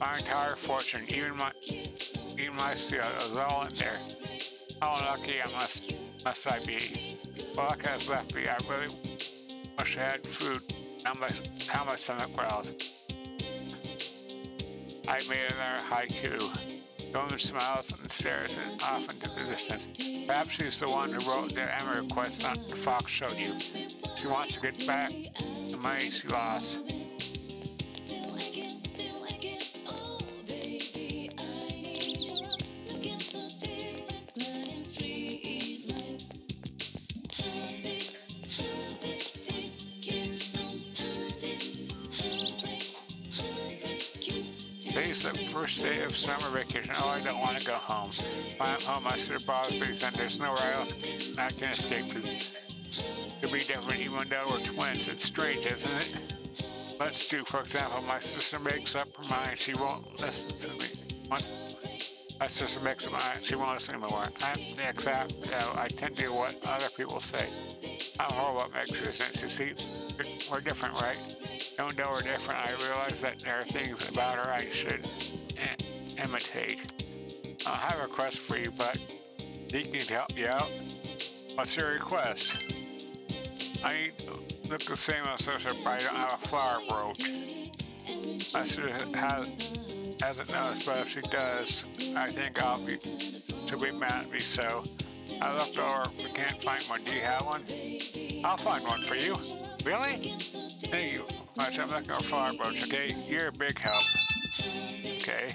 My entire fortune, even my, even my seal, is all in there. How lucky I must, must I be? Well, luck has left me. I really wish I had food. How my, how much my stomach growls. I made another haiku. Gomer smiles and stares off into the distance. Perhaps she's the one who wrote the ema request that the fox showed you. She wants to get back the money she lost. First day of summer vacation. I'm home, I sit above because there's nowhere else I can escape to. To be different, even though we're twins. It's strange, isn't it? Let's do, for example, my sister makes up her mind. She won't listen to me. Once my sister makes up her mind, she won't listen to me more. I'm the exact, you know, I tend to do what other people say. I'm horrible at making decisions. You see, we're different, right? Even though we're different, I realize that there are things about her I should imitate. I have a request for you, but Deke can help you out. What's your request? I look the same as this, but I don't have a flower brooch. My sister has, hasn't noticed, but if she does, I think I'll be, she'll be mad at me, so I looked over, we can't find one. Do you have one? I'll find one for you. Really? Thank you. Much. I'm looking for a flower brooch, okay? You're a big help. Okay.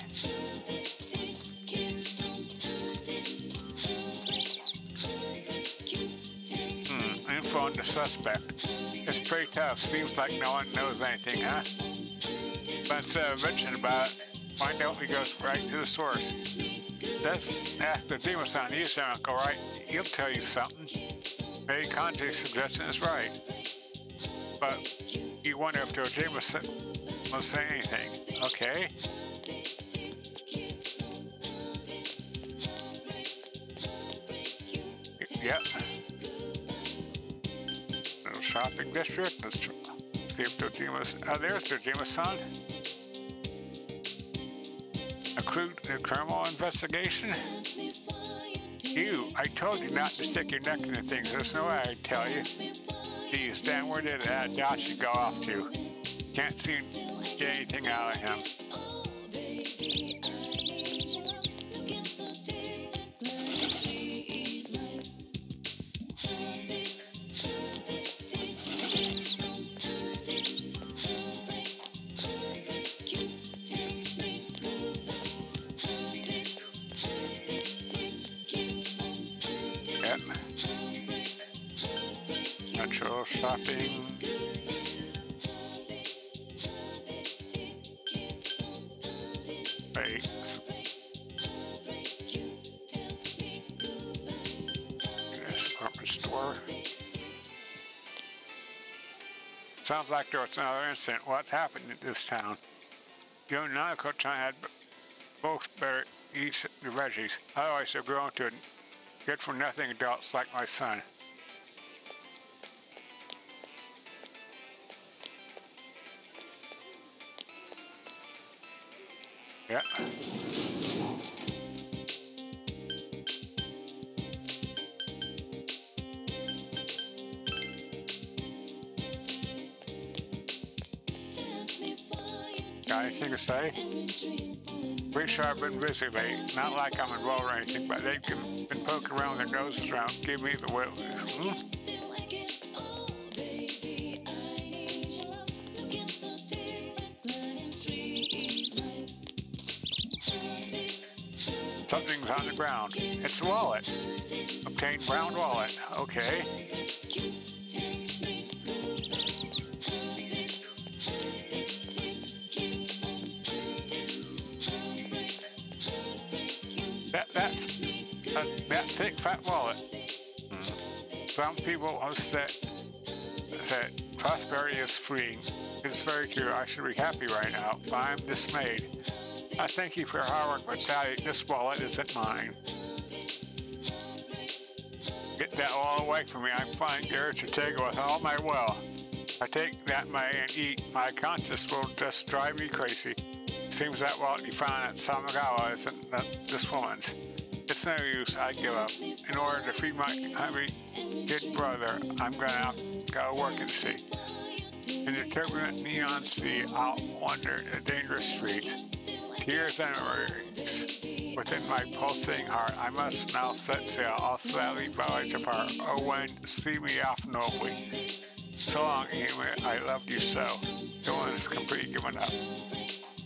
On the suspect. It's pretty tough. Seems like no one knows anything, huh? But instead of bitching about it, why don't we go right to the source? Let's ask the Demon-san. He's your uncle, right? He'll tell you something. Maybe Kanji's suggestion is right. But you wonder if the Demon will say anything. Okay. Yep. District. Let's see if Dojima's. Oh, uh, there's Dojima-san. A crude a criminal investigation? You, I told you not to stick your neck into things. There's no way I'd tell you. You stand where did that doubt should go off to? Can't seem to get anything out of him. Sounds like there was another incident. What's happened in this town? You and Nanako-chan had both better eat the veggies. Otherwise, they'll grow into good for nothing adults like my son. Yeah. To say? Pretty sure I've been busy late. Not like I'm involved or anything, but they've been poking around their noses around. Give me the will. Hmm? Something's on the ground. It's the wallet. Obtained brown wallet. Okay. That that's uh, that thick fat wallet. Hmm. Some people said that prosperity is fleeting. It's very true. I should be happy right now, I'm dismayed. I thank you for your hard work, but Sally, this wallet isn't mine. Get that all away from me. I'm to take it with all my will. I take that money and eat. My conscience will just drive me crazy. Seems that wallet you found at Samegawa isn't this woman's. It's no use. I give up. In order to feed my hungry kid brother, I'm gonna go work and see. In the turbulent neon sea, I'll wander the dangerous streets. Tears and worries within my pulsating heart. I must now set sail. I'll sadly voyage apart. Oh, when see me off nobly. So long, Amy. I loved you so. The one is completely given up.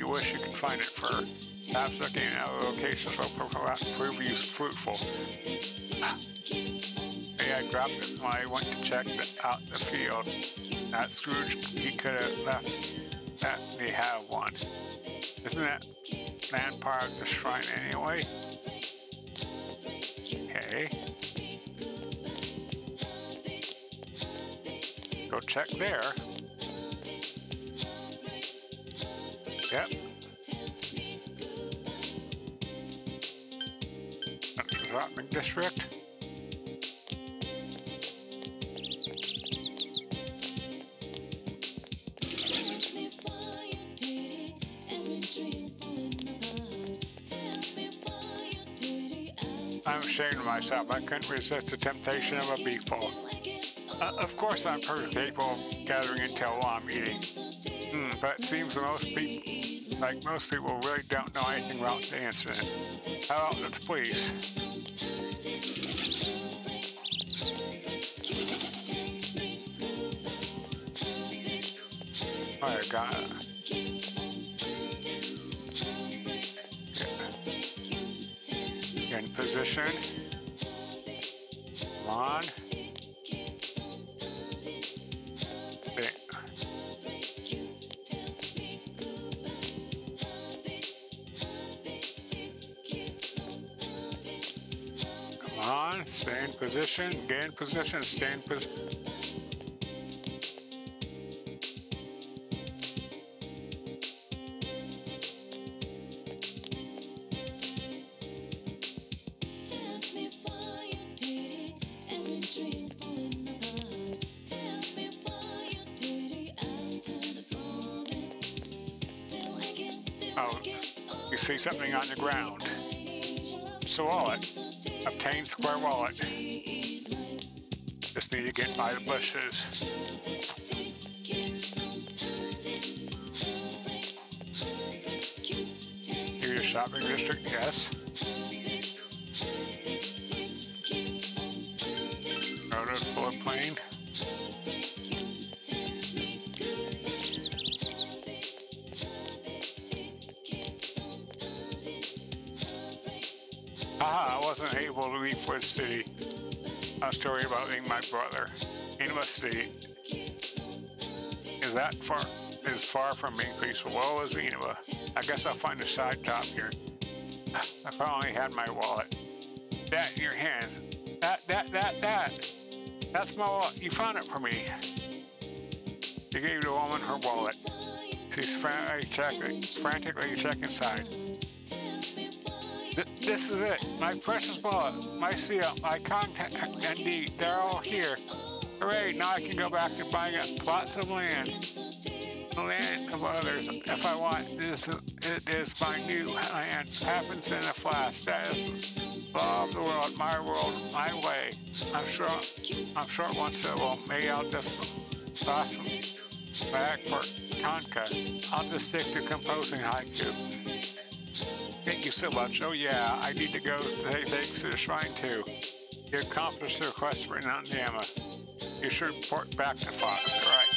You wish you could find it for looking at other locations will pro- prove you fruitful. I dropped it when I went to check the, out the field. That Scrooge, he could have left let me have one. Isn't that man part of the shrine anyway? Okay. Go check there. Yep. That's the district. I'm ashamed of myself. I couldn't resist the temptation of a beef bowl. Uh, of course, I'm pretty capable of gathering intel while I'm eating. Hmm, but it seems most people, like most people, really don't know anything about the incident. How about the police? I got it. In position. Come on. Position, gain position, stay in position. Oh, you see something on the ground. Obtain square wallet. Just need to get by the bushes. Here your shopping district, yes. To City. Was worried about being my brother. Inaba City is that far is far from being peaceful. Well as Inaba. I guess I'll find a side top here. I only had my wallet. That in your hands. That that that that. That's my wallet. You found it for me. You gave the woman her wallet. She's uh, frantically checking, frantically checking inside. Th- this is it. My precious wallet, my seal, my contact, indeed, they're all here. Hooray, now I can go back to buying up plots of land. The land of others, if I want. This it is my new land. Happens in a flash. That is law of the world, my world, my way. I'm sure, I'm short one syllable. Maybe I'll just them back for tanka. I'll just stick to composing haiku. Thank you so much. Oh yeah, I need to go say thanks to the shrine too. You accomplished the request written on ema. You should report back to Fox, right?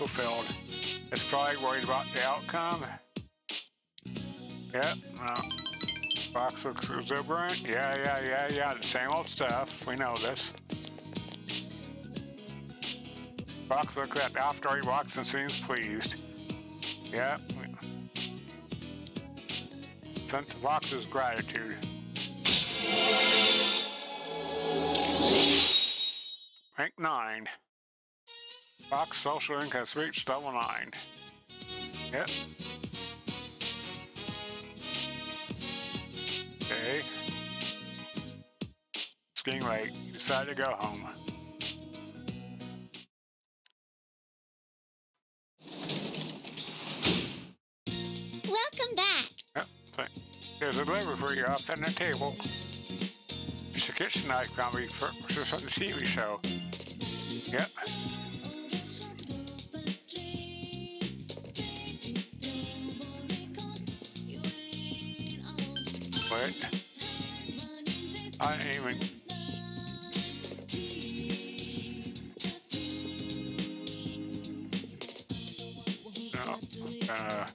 Fulfilled. It's probably worried about the outcome. Yep. No. Fox looks exuberant. Yeah, yeah, yeah, yeah. The same old stuff. We know this. Fox looks at after he walks and seems pleased. Yep. Sense Fox's gratitude. Rank 9. Fox social link has reached level 9. Yep. Okay. It's getting late. Decide to go home. Welcome back. Yep. So there's a delivery for you up on the table. It's a kitchen knife comedy for, for the TV show. Yep. it. I ain't even Uh,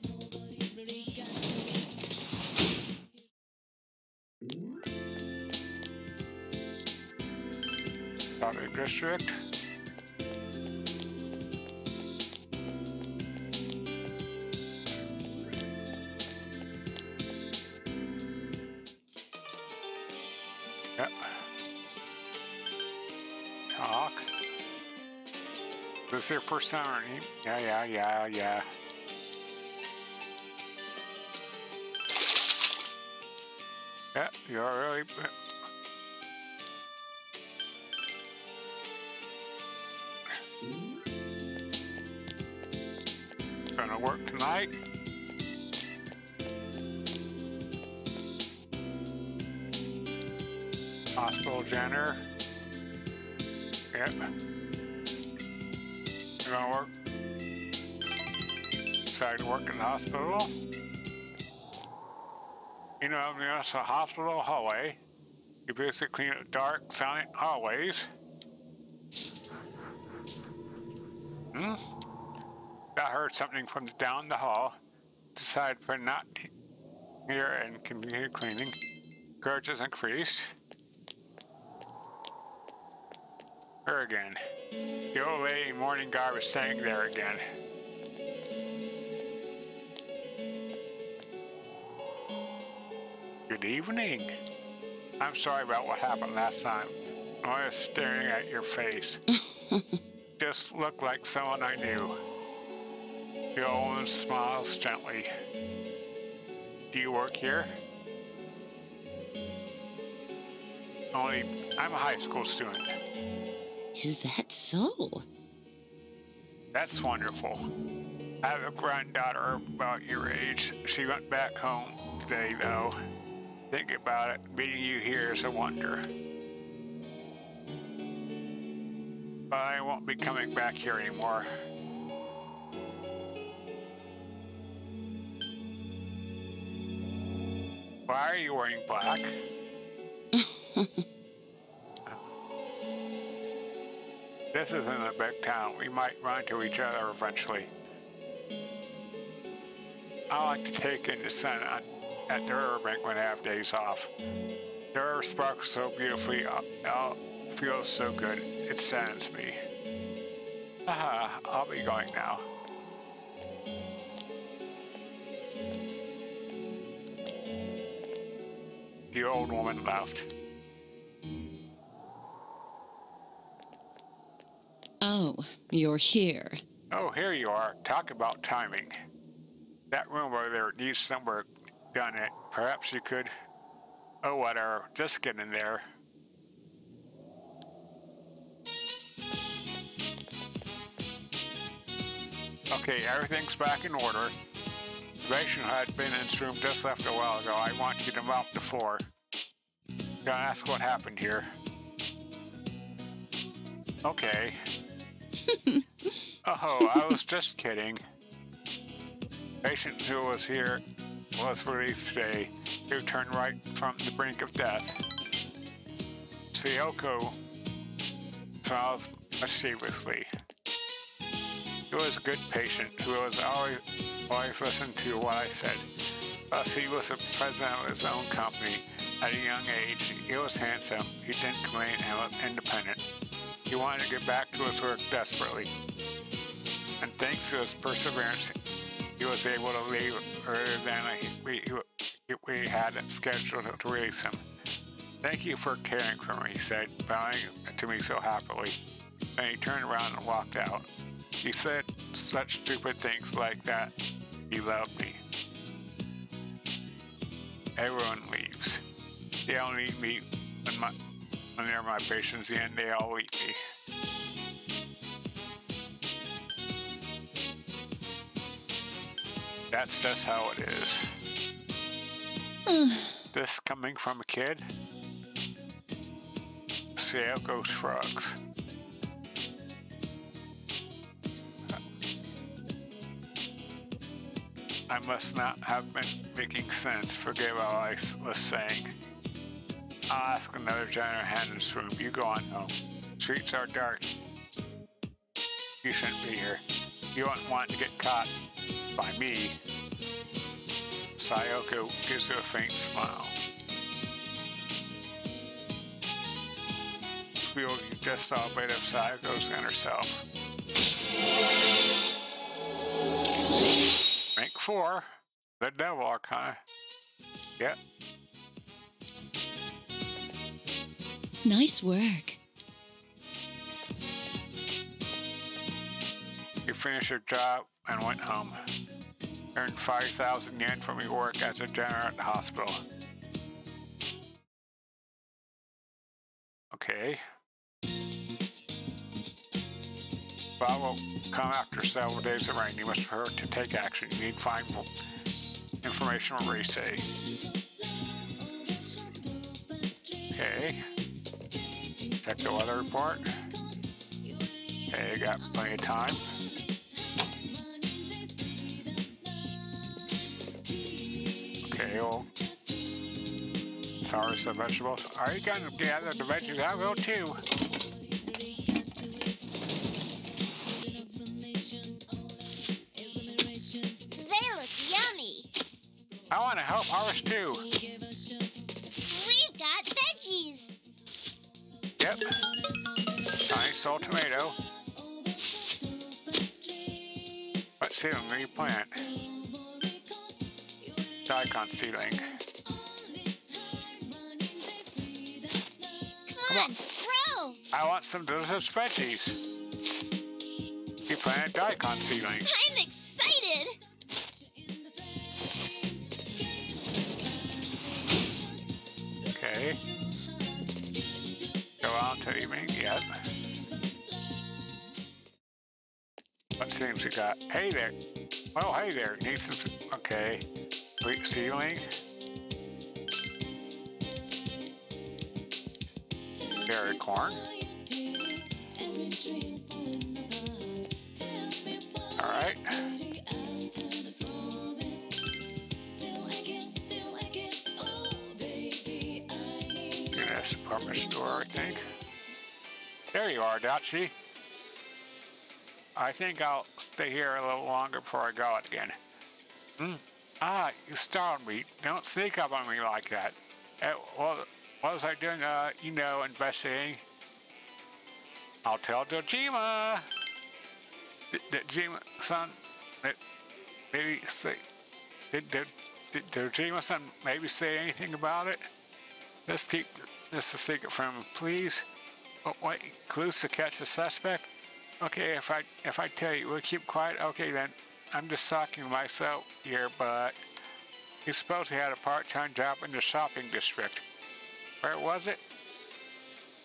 Topic District. Is their first time or Yeah, yeah, yeah, yeah. Yeah, you're really. Gonna hospital. You know, that's a hospital hallway. You basically dark, silent hallways. Hmm? I heard something from down the hall. Decide for not here and continue cleaning. Courage increased. Her again. The old lady morning garb is standing there again. Good evening. I'm sorry about what happened last time. I was staring at your face. Just looked like someone I knew. The old woman smiles gently. Do you work here? Only, I'm a high school student. Is that so? That's wonderful. I have a granddaughter about your age. She went back home today, though. Think about it. Meeting you here is a wonder. But I won't be coming back here anymore. Why are you wearing black? This isn't a big town. We might run into each other eventually. I like to take in the sun at, riverbank when I have days off. River sparkles so beautifully. It feels so good. It saddens me. Haha, I'll be going now. The old woman left. Oh, you're here. Oh, here you are. Talk about timing. That room over there needs some work done it. Perhaps you could. Oh, whatever. Just get in there. Okay, everything's back in order. Patient had been in this room just left a while ago. I want you to mop the floor. Gonna ask what happened here. Okay. oh, I was just kidding. Patient who was here was released today, who turned right from the brink of death. Sayoko smiles mischievously. He was a good patient who was always always listened to what I said. Plus, he was the president of his own company at a young age. He was handsome. He didn't complain and was independent. He wanted to get back to his work desperately. And thanks to his perseverance, he was able to leave earlier than we, we had scheduled to release him. Thank you for caring for me, he said, bowing to me so happily. Then he turned around and walked out. He said such stupid things like that. He loved me. Everyone leaves. They all need me when, my, when they're my patients in, they all eat me. That's just how it is. Hmm. this coming from a kid? Sayoko frogs. I must not have been making sense. Forgive all I was saying. I'll ask another janitor hand this room. You go on home. Streets are dark. You shouldn't be here. You won't want to get caught by me. Sayoko gives her a faint smile. you just saw a bit of Sayoko's inner self. Rank 4. The Devil Arcana. Yep. Nice work. You finished your job and went home. Earned 5,000 yen from your work as a janitor at the hospital. Okay. Bob will come after several days of rain. You must prepare to take action. You need find information on Rise. Okay. Check the weather report. Okay, got plenty of time. Well, sorry, some vegetables. Are you going to gather the veggies? I will too. They look yummy. I want to help harvest too. We've got veggies. Yep. Nice soul tomato. Let's see what you plant? Daikon seedling. Come on, grow. I want some delicious veggies. You planted daikon seedling. I'm excited. Okay. Go on to evening. Yep. What seems you got? Hey there. Oh, hey there. Need some. Okay. Wheat seedling. Berry corn. All right. Yes, department store, I think. There you are, Dachi. I think I'll stay here a little longer before I go out again. Hmm. Ah, you startled me. Don't sneak up on me like that. Uh, what, what was I doing? Uh, you know, investigating. I'll tell Dojima. Did Dojima-san, did, did say, did, did, did Dojima-san maybe say anything about it? Let's keep this a secret from him, please. Oh, wait, clues to catch a suspect? Okay, if I if I tell you, we'll keep quiet. Okay, then. I'm just talking to myself here, but he supposed he had a part-time job in the shopping district. Where was it?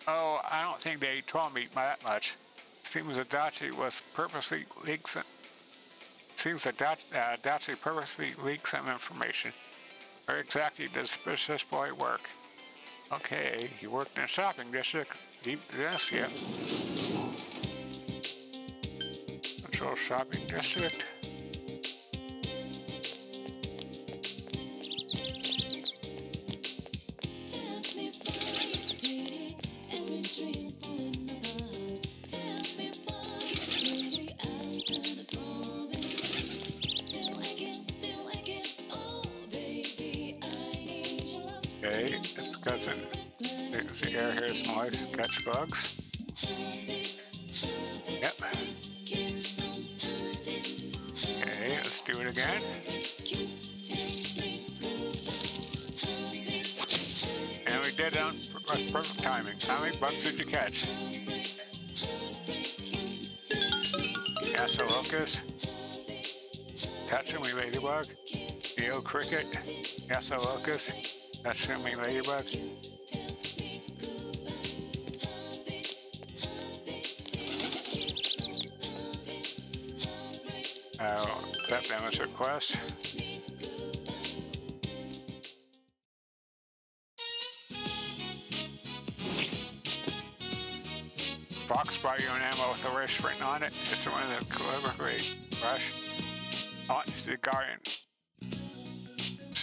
Oh, I don't think they told me that much. Seems that Dachi was purposely leaked some. Seems that Dachi, uh, Dachi purposely leaked some information. Where exactly does this boy work? Okay, he worked in a shopping district. Deep yes, yeah. Central shopping district. Bugs. Yep. Okay, let's do it again. And we did it on perfect timing. How many bugs did you catch? Yasa locust. Tatsumi ladybug. Neo cricket. Yasa locust. Tatsumi ladybug. That damage request. Box brought you an ema with a wish written on it. It's one of the calligraphy brush. Oh, it's the guardian.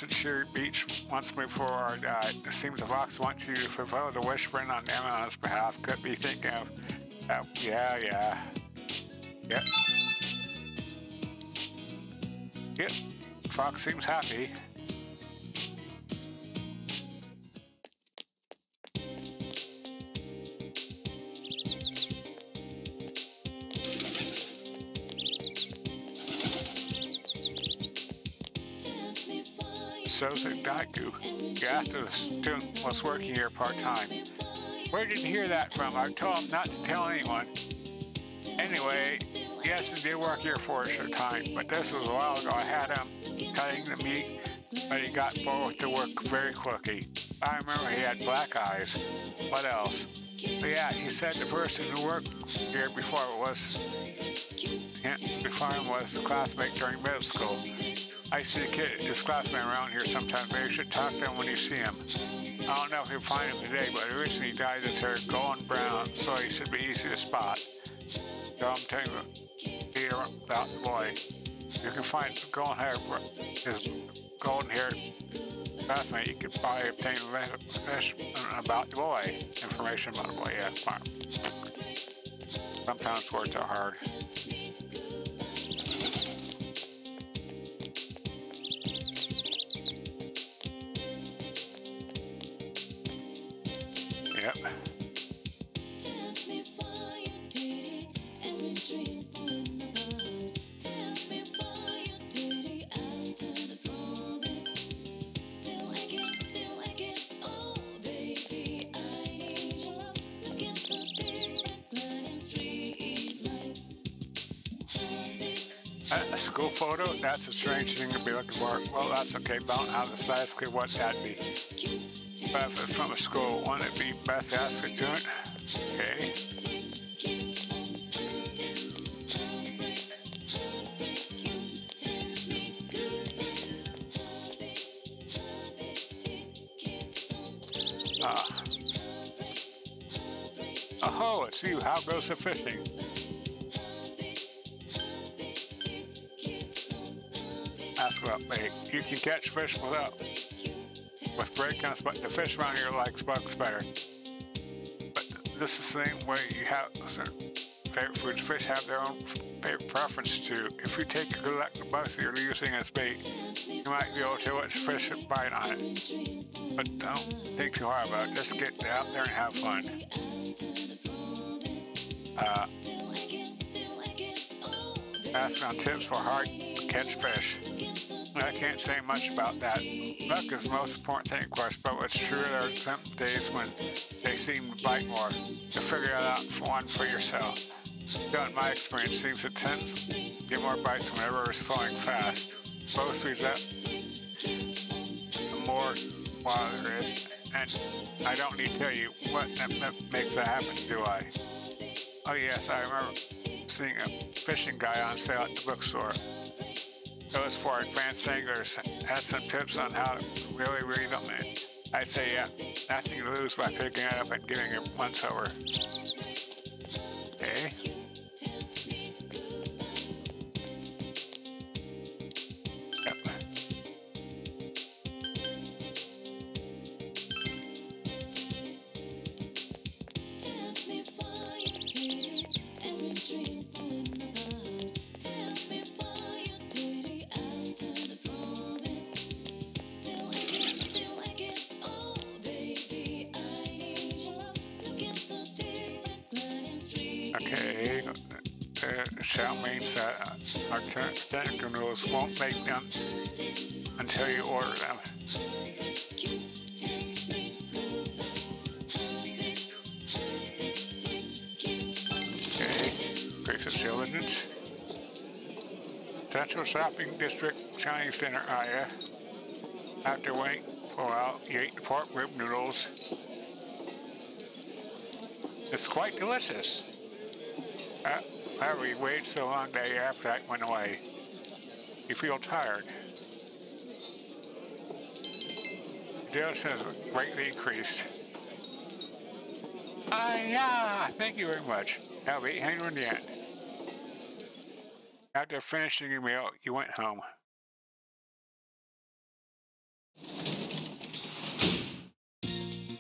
Since Secure Beach once before died. It seems the box wants you to fulfill the wish written on his behalf. Could be thinking of. Uh, yeah, yeah. Yep. Yep, Fox seems happy. Souzai Daigaku. You asked if a student was working here part-time. Where did you hear that from? I told him not to tell anyone. Anyway, yes, he did work here for a short time, but this was a while ago. I had him cutting the meat, but he got bored to work very quickly. I remember he had black eyes. What else? But yeah, he said the person who worked here before was before him was a classmate during middle school. I see the kid, his classmate around here sometimes. Maybe you should talk to him when you see him. I don't know if you'll find him today, but he dyed his hair golden brown, so he should be easy to spot. Telling you, Peter boy. You can find golden hair, his golden haired classmate. You could probably obtain information about the boy. Information about the boy, yeah. Fine. Sometimes words are hard. Strange thing to be looking for. Well, that's okay. Don't have precisely what that'd be. But if it's from a school, wouldn't it be best to ask a student? Okay. Ah. Oh, it's you. How goes the fishing? Bait. You can catch fish without with breakdowns, but the fish around here likes bugs better. But this is the same way you have certain favorite foods. Fish have their own favorite preference too. If you take a bugs that you're using as bait, you might be able to watch fish bite on it. But don't think too hard about it. Just get out there and have fun. Uh, ask on tips for hard catch fish. I can't say much about that. Luck is the most important thing, of course, but it's true there are some days when they seem to bite more. To figure that out for one for yourself. Though in my experience, seems to tend to get more bites whenever it's flowing fast. Reads that the more water there is, and I don't need to tell you what makes that happen, do I? Oh yes, I remember seeing a fishing guy on sale at the bookstore. Was for advanced anglers. Had some tips on how to really read them. And I say, yeah, nothing to lose by picking it up and giving it once over. Okay. District Chinese Center area. After waiting for a while, you ate the pork rib noodles. It's quite delicious. Uh, however, you waited so long that your appetite went away. You feel tired. Diligence has greatly increased. Ah, yeah, thank you very much. That'll be 800 yen. After finishing your meal, you went home.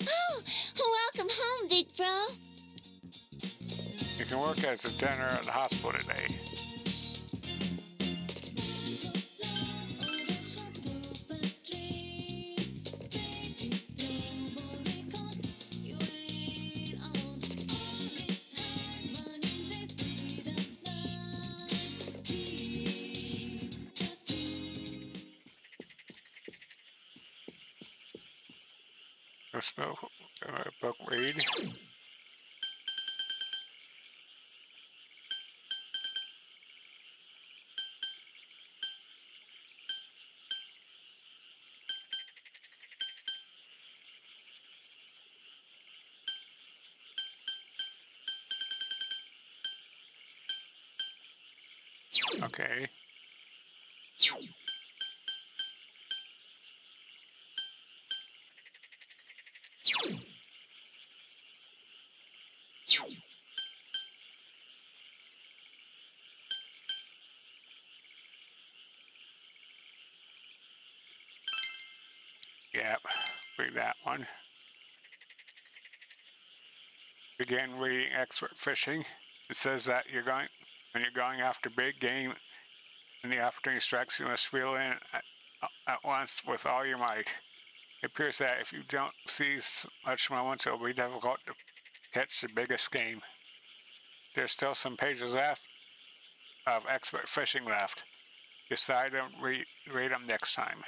Oh, welcome home, big bro. You can work as a dinner at the hospital today. Okay. Yep, read that one. Begin reading expert fishing. It says that you're going when you're going after big game and the opportunity strikes, you must reel in at, at once with all your might. It appears that if you don't seize much moments, it will be difficult to catch the biggest game. There's still some pages left of expert fishing left. Decide read, read them next time.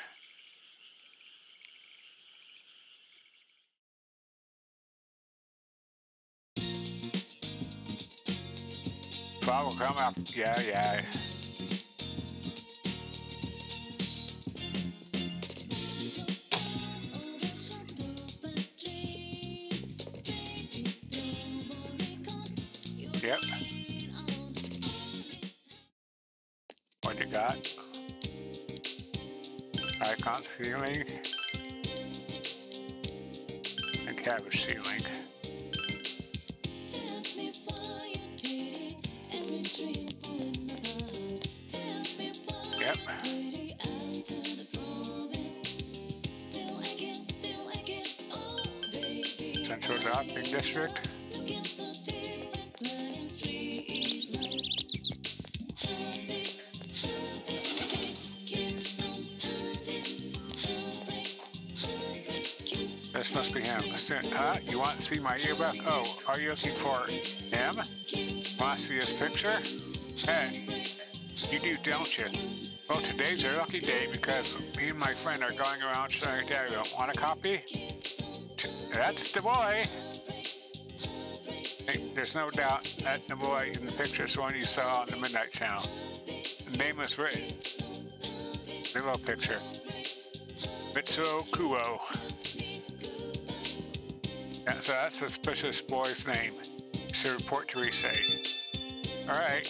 Come up. Yeah, yeah. Yep. What you got? Icon ceiling. And see my yearbook? Oh, are you looking for him? Want to see his picture? Hey, you do, don't you? Well, today's a lucky day because me and my friend are going around showing Dario. Want a copy? That's the boy. Hey, there's no doubt that the boy in the picture is the one you saw on the Midnight Channel. The name is written. The little picture. Mitsuo Kubo. That's the suspicious boy's name. Should report to. Alright.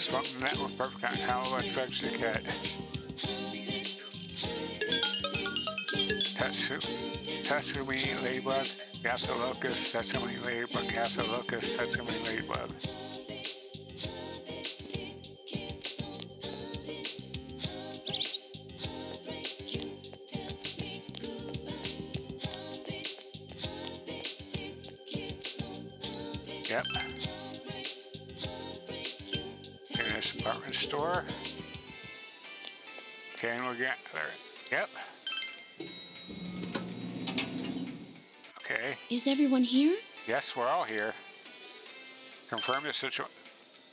Just want the network perfect on how much drugs to get. Tatsu, Tatsumi ladybug, Gasolocus, Tatsumi ladybug, Gasolocus, Tatsumi ladybug. We're all here. Confirm the situation.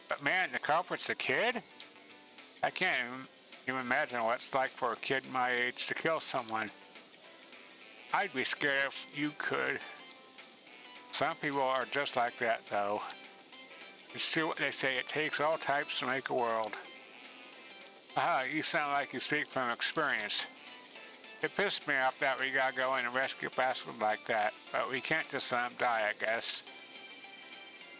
But man, the culprit's a kid? I can't even, imagine what it's like for a kid my age to kill someone. I'd be scared if you could. Some people are just like that, though. It's true what they say, it takes all types to make a world. Ah, you sound like you speak from experience. It pissed me off that we gotta go in and rescue Basswood like that, but we can't just let him die, I guess.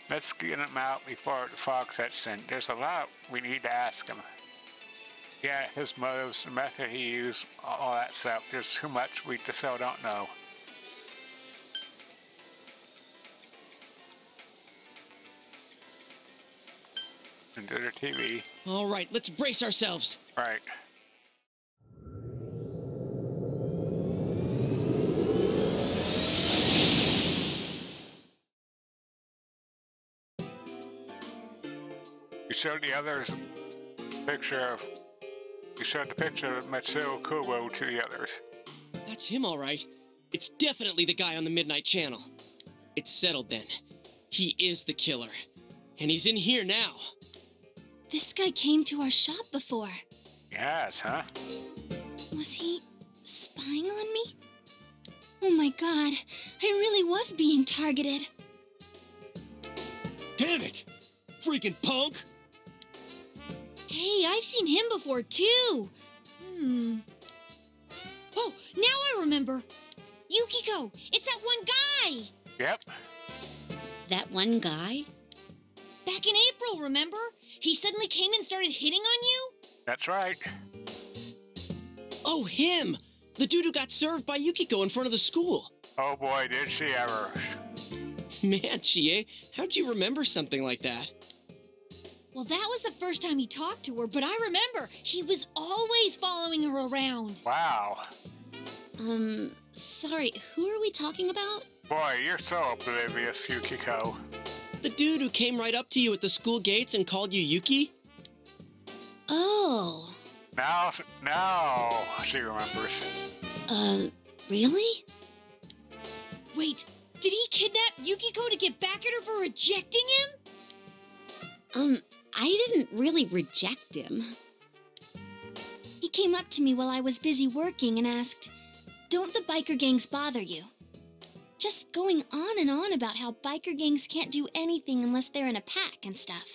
Let's get him out before the fog sets in. There's a lot we need to ask him. Yeah, his motives, the method he used, all that stuff. There's too much we just still don't know. Into the TV. All right, let's brace ourselves. Right. Showed the others picture of. You showed the picture of Mitsuo Kubo to the others. That's him, all right. It's definitely the guy on the Midnight Channel. It's settled then. He is the killer. And he's in here now. This guy came to our shop before. Yes, huh? Was he spying on me? Oh my god, I really was being targeted. Damn it! Freaking punk! Hey, I've seen him before too. Hmm. Oh, now I remember. Yukiko, it's that one guy. Yep. That one guy? Back in April, remember? He suddenly came and started hitting on you? That's right. Oh, him! The dude who got served by Yukiko in front of the school. Oh boy, did she ever. Man, Chie, how'd you remember something like that? Well, that was the first time he talked to her, but I remember he was always following her around. Wow. Um, sorry, who are we talking about? Boy, you're so oblivious, Yukiko. The dude who came right up to you at the school gates and called you Yuki? Oh, Now, now she remembers. uh, really? Wait, did he kidnap Yukiko to get back at her for rejecting him? Um, I didn't really reject him. He came up to me while I was busy working and asked, Don't the biker gangs bother you? Just going on and on about how biker gangs can't do anything unless they're in a pack and stuff.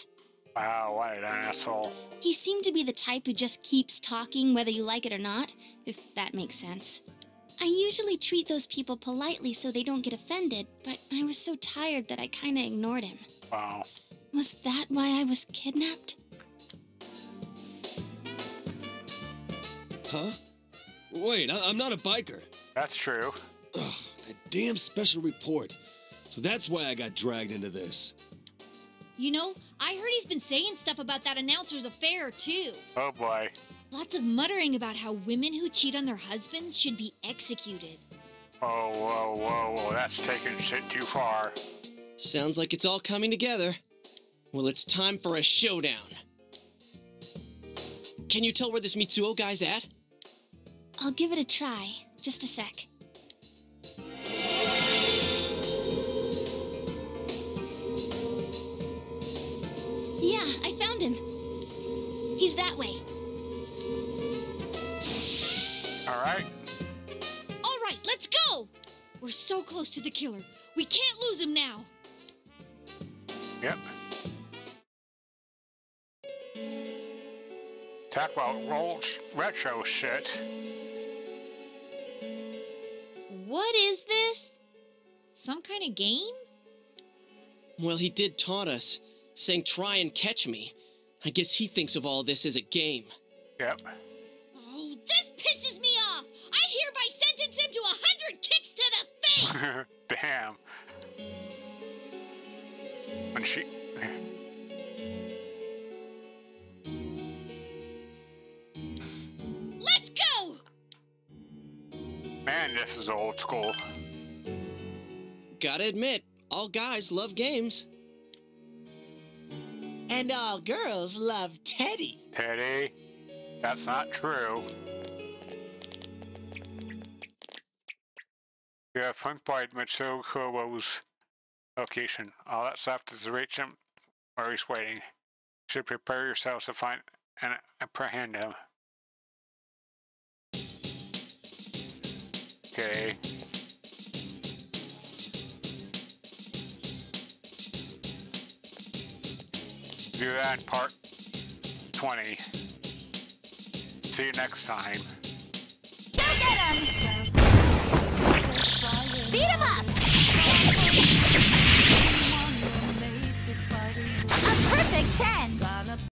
Wow, what an asshole. He seemed to be the type who just keeps talking whether you like it or not, if that makes sense. I usually treat those people politely so they don't get offended, but I was so tired that I kinda ignored him. Wow. Was that why I was kidnapped? Huh? Wait, I- I'm not a biker. That's true. Ugh, that damn special report. So that's why I got dragged into this. You know, I heard he's been saying stuff about that announcer's affair, too. Oh boy. Lots of muttering about how women who cheat on their husbands should be executed. Oh, whoa, whoa, whoa. That's taking shit too far. Sounds like it's all coming together. Well, it's time for a showdown. Can you tell where this Mitsuo guy's at? I'll give it a try. Just a sec. Yeah, I found him. He's that way. All right. All right, let's go! We're so close to the killer. We can't lose him now. Yep. Talk about old retro shit. What is this? Some kind of game? Well, he did taunt us, saying try and catch me. I guess he thinks of all this as a game. Yep. Oh, this pisses me off! I hereby sentence him to a hundred kicks to the face! Damn. When she. Let's go! Man, this is old school. Gotta admit, all guys love games. And all girls love Teddy. Teddy. That's not true. Yeah, pinpoint Mitsuo Kubo's location. All that left is the regent where he's waiting. You should prepare yourselves to find and apprehend him. Okay. Do that part 20. See you next time. Go get him! Beat him up! like 10.